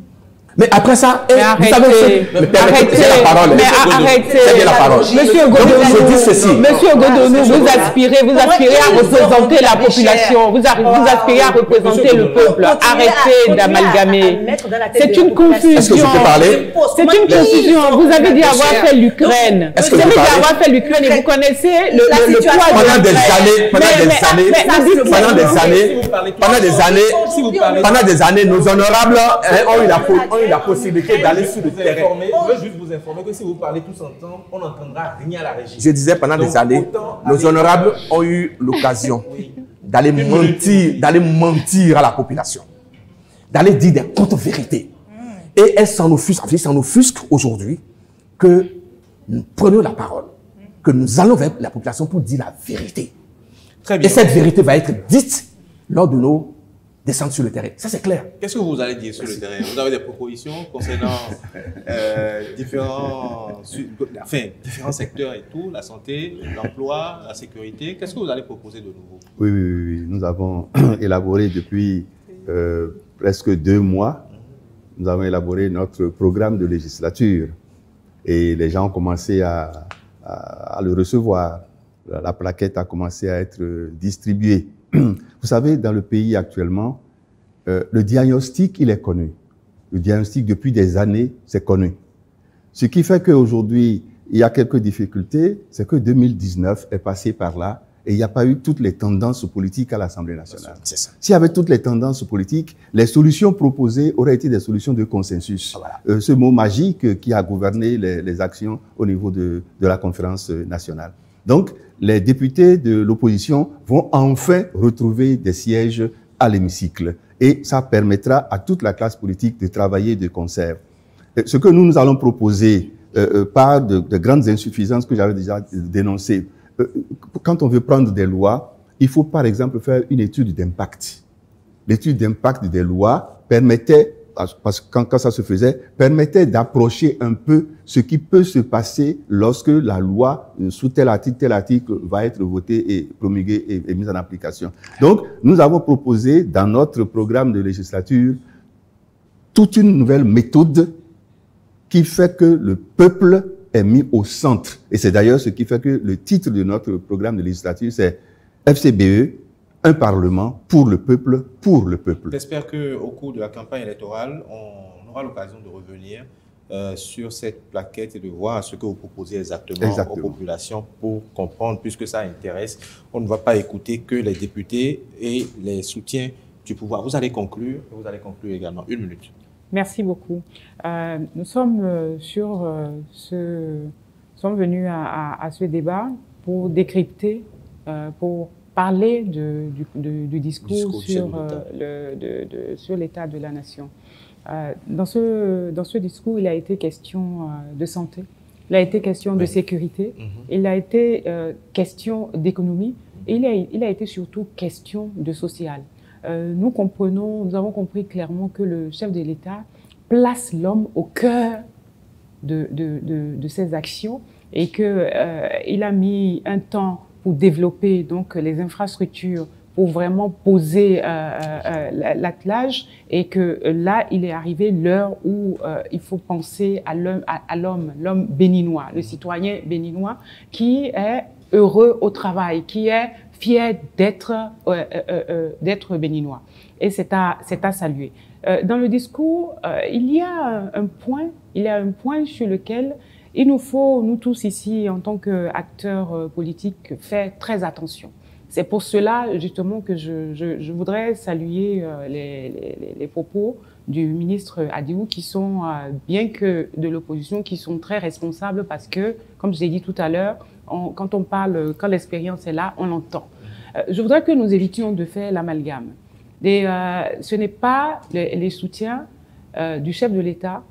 S2: Mais après ça,
S5: mais vous savez, mais arrêtez, la parole. Mais arrêtez.
S2: C'est la parole.
S5: Monsieur Godonou, Monsieur Godonou, vous aspirez, vous aspirez à représenter la population. Vous, vous aspirez à représenter le peuple. Arrêtez d'amalgamer. C'est une confusion.
S2: Est-ce que je peux parler?
S5: C'est une confusion. Vous avez dit avoir fait l'Ukraine. Vous avez dit avoir fait l'Ukraine et vous connaissez le poids de
S2: Pendant des années, pendant des années, pendant des années, pendant des années, pendant des années, nos honorables ont eu la faute la possibilité d'aller sur le terrain.
S1: Je veux juste vous informer que si vous parlez tous ensemble, on n'entendra rien à la régie.
S2: Je disais pendant des années, nos honorables ont eu l'occasion <laughs> d'aller mentir, d'aller mentir à la population, d'aller dire des contre vérités. Et elles s'en offusquent, s'en offusquent aujourd'hui que nous prenions la parole, que nous allons vers la population pour dire la vérité? Très bien. Et cette vérité va être dite lors de nos descendre sur le terrain. Ça, c'est clair.
S1: Qu'est-ce que vous allez dire sur le terrain? Vous avez des propositions concernant euh, différents, enfin, différents secteurs et tout, la santé, l'emploi, la sécurité? Qu'est-ce que vous allez proposer de nouveau?
S3: Oui, oui, oui, Nous avons <clears throat> élaboré depuis euh, presque deux mois, nous avons élaboré notre programme de législature. Et les gens ont commencé à, à, à le recevoir. La plaquette a commencé à être distribuée. <clears throat> Vous savez, dans le pays actuellement, euh, le diagnostic, il est connu. Le diagnostic, depuis des années, c'est connu. Ce qui fait qu'aujourd'hui, il y a quelques difficultés, c'est que 2019 est passé par là et il n'y a pas eu toutes les tendances politiques à l'Assemblée nationale. C'est ça. S'il y avait toutes les tendances politiques, les solutions proposées auraient été des solutions de consensus. Ah, euh, ce mot magique qui a gouverné les, les actions au niveau de, de la conférence nationale. Donc, les députés de l'opposition vont enfin retrouver des sièges à l'hémicycle. Et ça permettra à toute la classe politique de travailler de concert. Ce que nous, nous allons proposer, euh, euh par de, de, grandes insuffisances que j'avais déjà dénoncées, euh, quand on veut prendre des lois, il faut par exemple faire une étude d'impact. L'étude d'impact des lois permettait parce que quand, ça se faisait, permettait d'approcher un peu ce qui peut se passer lorsque la loi sous tel article, tel article va être votée et promulguée et, et mise en application. Donc, nous avons proposé dans notre programme de législature toute une nouvelle méthode qui fait que le peuple est mis au centre. Et c'est d'ailleurs ce qui fait que le titre de notre programme de législature, c'est FCBE, un Parlement pour le peuple, pour le peuple.
S1: J'espère qu'au cours de la campagne électorale, on aura l'occasion de revenir euh, sur cette plaquette et de voir ce que vous proposez exactement,
S3: Exactement.
S1: aux populations pour comprendre, puisque ça intéresse. On ne va pas écouter que les députés et les soutiens du pouvoir. Vous allez conclure, vous allez conclure également. Une minute.
S5: Merci beaucoup. Euh, nous sommes euh, sur euh, ce, nous sommes venus à, à- à ce débat pour décrypter, euh, pour parler de- du, du discours,
S1: Discours du
S5: sur
S1: l'État.
S5: euh, le- de- de- sur l'état de la nation. Euh, dans, ce, dans ce discours, il a été question euh, de santé, il a été question de sécurité,
S1: Mhm.
S5: il a été euh, question d'économie et il a, il a été surtout question de social. Euh, nous comprenons, nous avons compris clairement que le chef de l'État place l'homme au cœur de, de, de, de ses actions et que euh, a mis un temps pour développer donc les infrastructures pour vraiment poser euh, euh, euh, l'attelage et que là il est arrivé l'heure où il faut penser à l'homme à, l'homme béninois le citoyen béninois qui est heureux au travail qui est fier d'être d'être béninois. Et c'est à c'est à saluer. Dans le discours, il y a un point, il y a un point sur lequel il nous faut, nous tous ici, en tant qu'acteurs euh, politiques, faire très attention. C'est pour cela, justement, que je, voudrais saluer euh, les, propos du ministre Adiou, qui sont, euh, bien que de l'opposition, qui sont très responsables parce que, comme je l'ai dit tout à l'heure, quand on parle, quand l'expérience est là, on l'entend. Je voudrais que nous évitions de faire l'amalgame. Ce n'est pas les, soutiens du chef de l'État,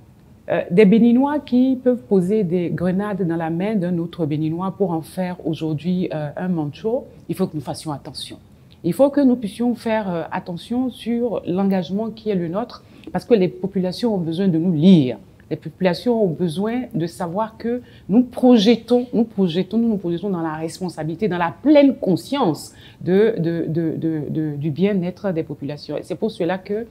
S5: euh, des Béninois qui peuvent poser des grenades dans la main d'un autre Béninois pour en faire aujourd'hui euh, un mancho. Il faut que nous fassions attention. Il faut que nous puissions faire euh, attention sur l'engagement qui est le nôtre, parce que les populations ont besoin de nous lire. Les populations ont besoin de savoir que nous projetons, nous projetons, nous nous projetons dans la responsabilité, dans la pleine conscience du bien-être des populations. Et c'est pour cela que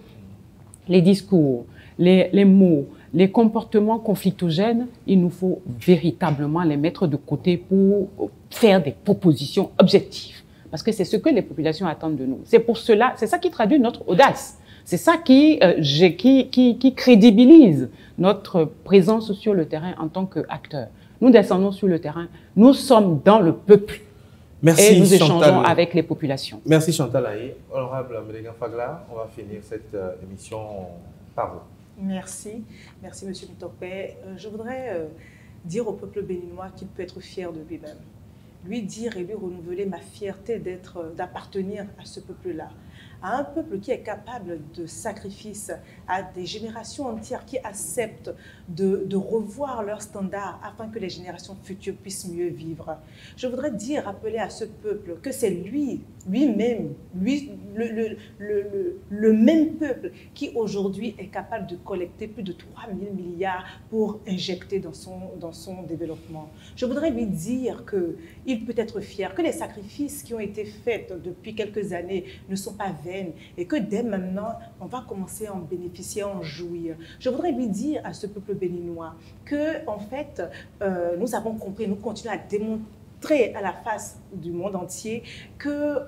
S5: les discours, les mots, les comportements conflictogènes, il nous faut véritablement les mettre de côté pour faire des propositions objectives. Parce que c'est ce que les populations attendent de nous. C'est pour cela, c'est ça qui traduit notre audace. C'est ça qui, euh, j'ai- qui, qui, qui crédibilise notre présence sur le terrain en tant qu'acteur. Nous descendons sur le terrain, nous sommes dans le peuple
S1: Merci
S5: et nous échangeons
S1: Chantal.
S5: avec les populations.
S1: Merci Chantal Aïe. Honorable Mélégan Fagla, on va finir cette euh, émission par vous.
S4: Merci. Merci, Monsieur Mutopé. Euh, je voudrais euh, dire au peuple béninois qu'il peut être fier de lui-même. Lui dire et lui renouveler ma fierté d'être, euh, d'appartenir à ce peuple-là. À un peuple qui est capable de sacrifice, à des générations entières qui acceptent de, revoir leurs standards afin que les générations futures puissent mieux vivre. Je voudrais dire, rappeler à ce peuple que c'est lui, lui-même, lui, le, le, le, le, le même peuple qui aujourd'hui est capable de collecter plus de 3 000 milliards pour injecter dans son, dans son développement. Je voudrais lui dire qu'il peut être fier, que les sacrifices qui ont été faits depuis quelques années ne sont pas vaines et que dès maintenant, on va commencer à en bénéficier, à en jouir. Je voudrais lui dire à ce peuple béninois que, en fait, euh, nous avons compris, nous continuons à démontrer à la face du monde entier que euh,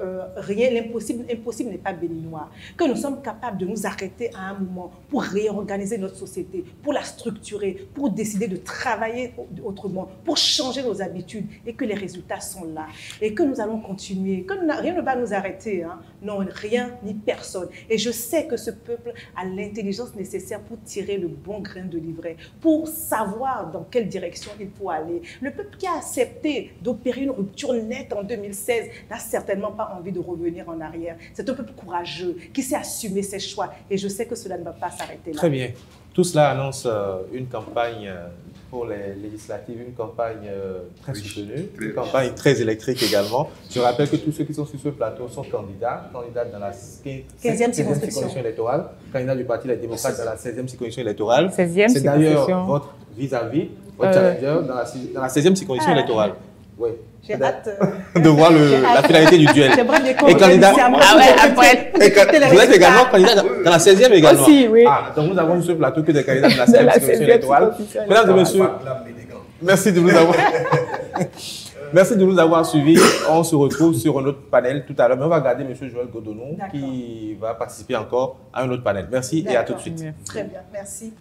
S4: euh, rien, l'impossible, impossible n'est pas béninois, que nous sommes capables de nous arrêter à un moment pour réorganiser notre société, pour la structurer, pour décider de travailler autrement, pour changer nos habitudes et que les résultats sont là et que nous allons continuer, que rien ne va nous arrêter, hein. Non, rien ni personne. Et je sais que ce peuple a l'intelligence nécessaire pour tirer le bon grain de livret, pour savoir dans quelle direction il faut aller. Le peuple qui a accepté d'opérer une rupture nette en 2016 n'a certainement pas envie de revenir en arrière. C'est un peuple courageux qui sait assumer ses choix et je sais que cela ne va pas s'arrêter là.
S1: Très bien. Tout cela annonce euh, une campagne euh, pour les législatives, une campagne euh, très soutenue,
S3: très
S1: une
S3: riche.
S1: campagne très électrique également. Je rappelle que tous ceux qui sont sur ce plateau sont candidats, candidats dans la
S4: 15e circonscription.
S1: électorale, candidats du Parti Les Démocrates dans la 16e circonscription électorale.
S5: 16e
S1: C'est d'ailleurs votre vis-à-vis, votre
S5: Euh.
S1: challenger dans la, dans la 16e circonscription
S4: Ah.
S1: électorale. Oui.
S4: J'ai hâte euh, <laughs>
S1: De voir le- la finalité du duel.
S4: J'aimerais bien qu'on
S1: Et candidat-
S5: Ah ouais, après-
S1: Et vous êtes également candidat dans, la 16e également.
S5: Aussi, oui.
S1: Ah, donc nous avons sur ce plateau que des candidats de la <laughs>
S5: De
S1: 16e
S5: la
S1: circonscription
S5: 16e
S1: électorale.
S5: circonscription
S1: Mesdames et messieurs, merci de nous avoir. <laughs> Merci de nous avoir suivis. On se retrouve sur un autre panel tout à l'heure. Mais on va garder M. Joël Godonou qui va participer encore à un autre panel. Merci et à tout de suite.
S4: Très bien, merci.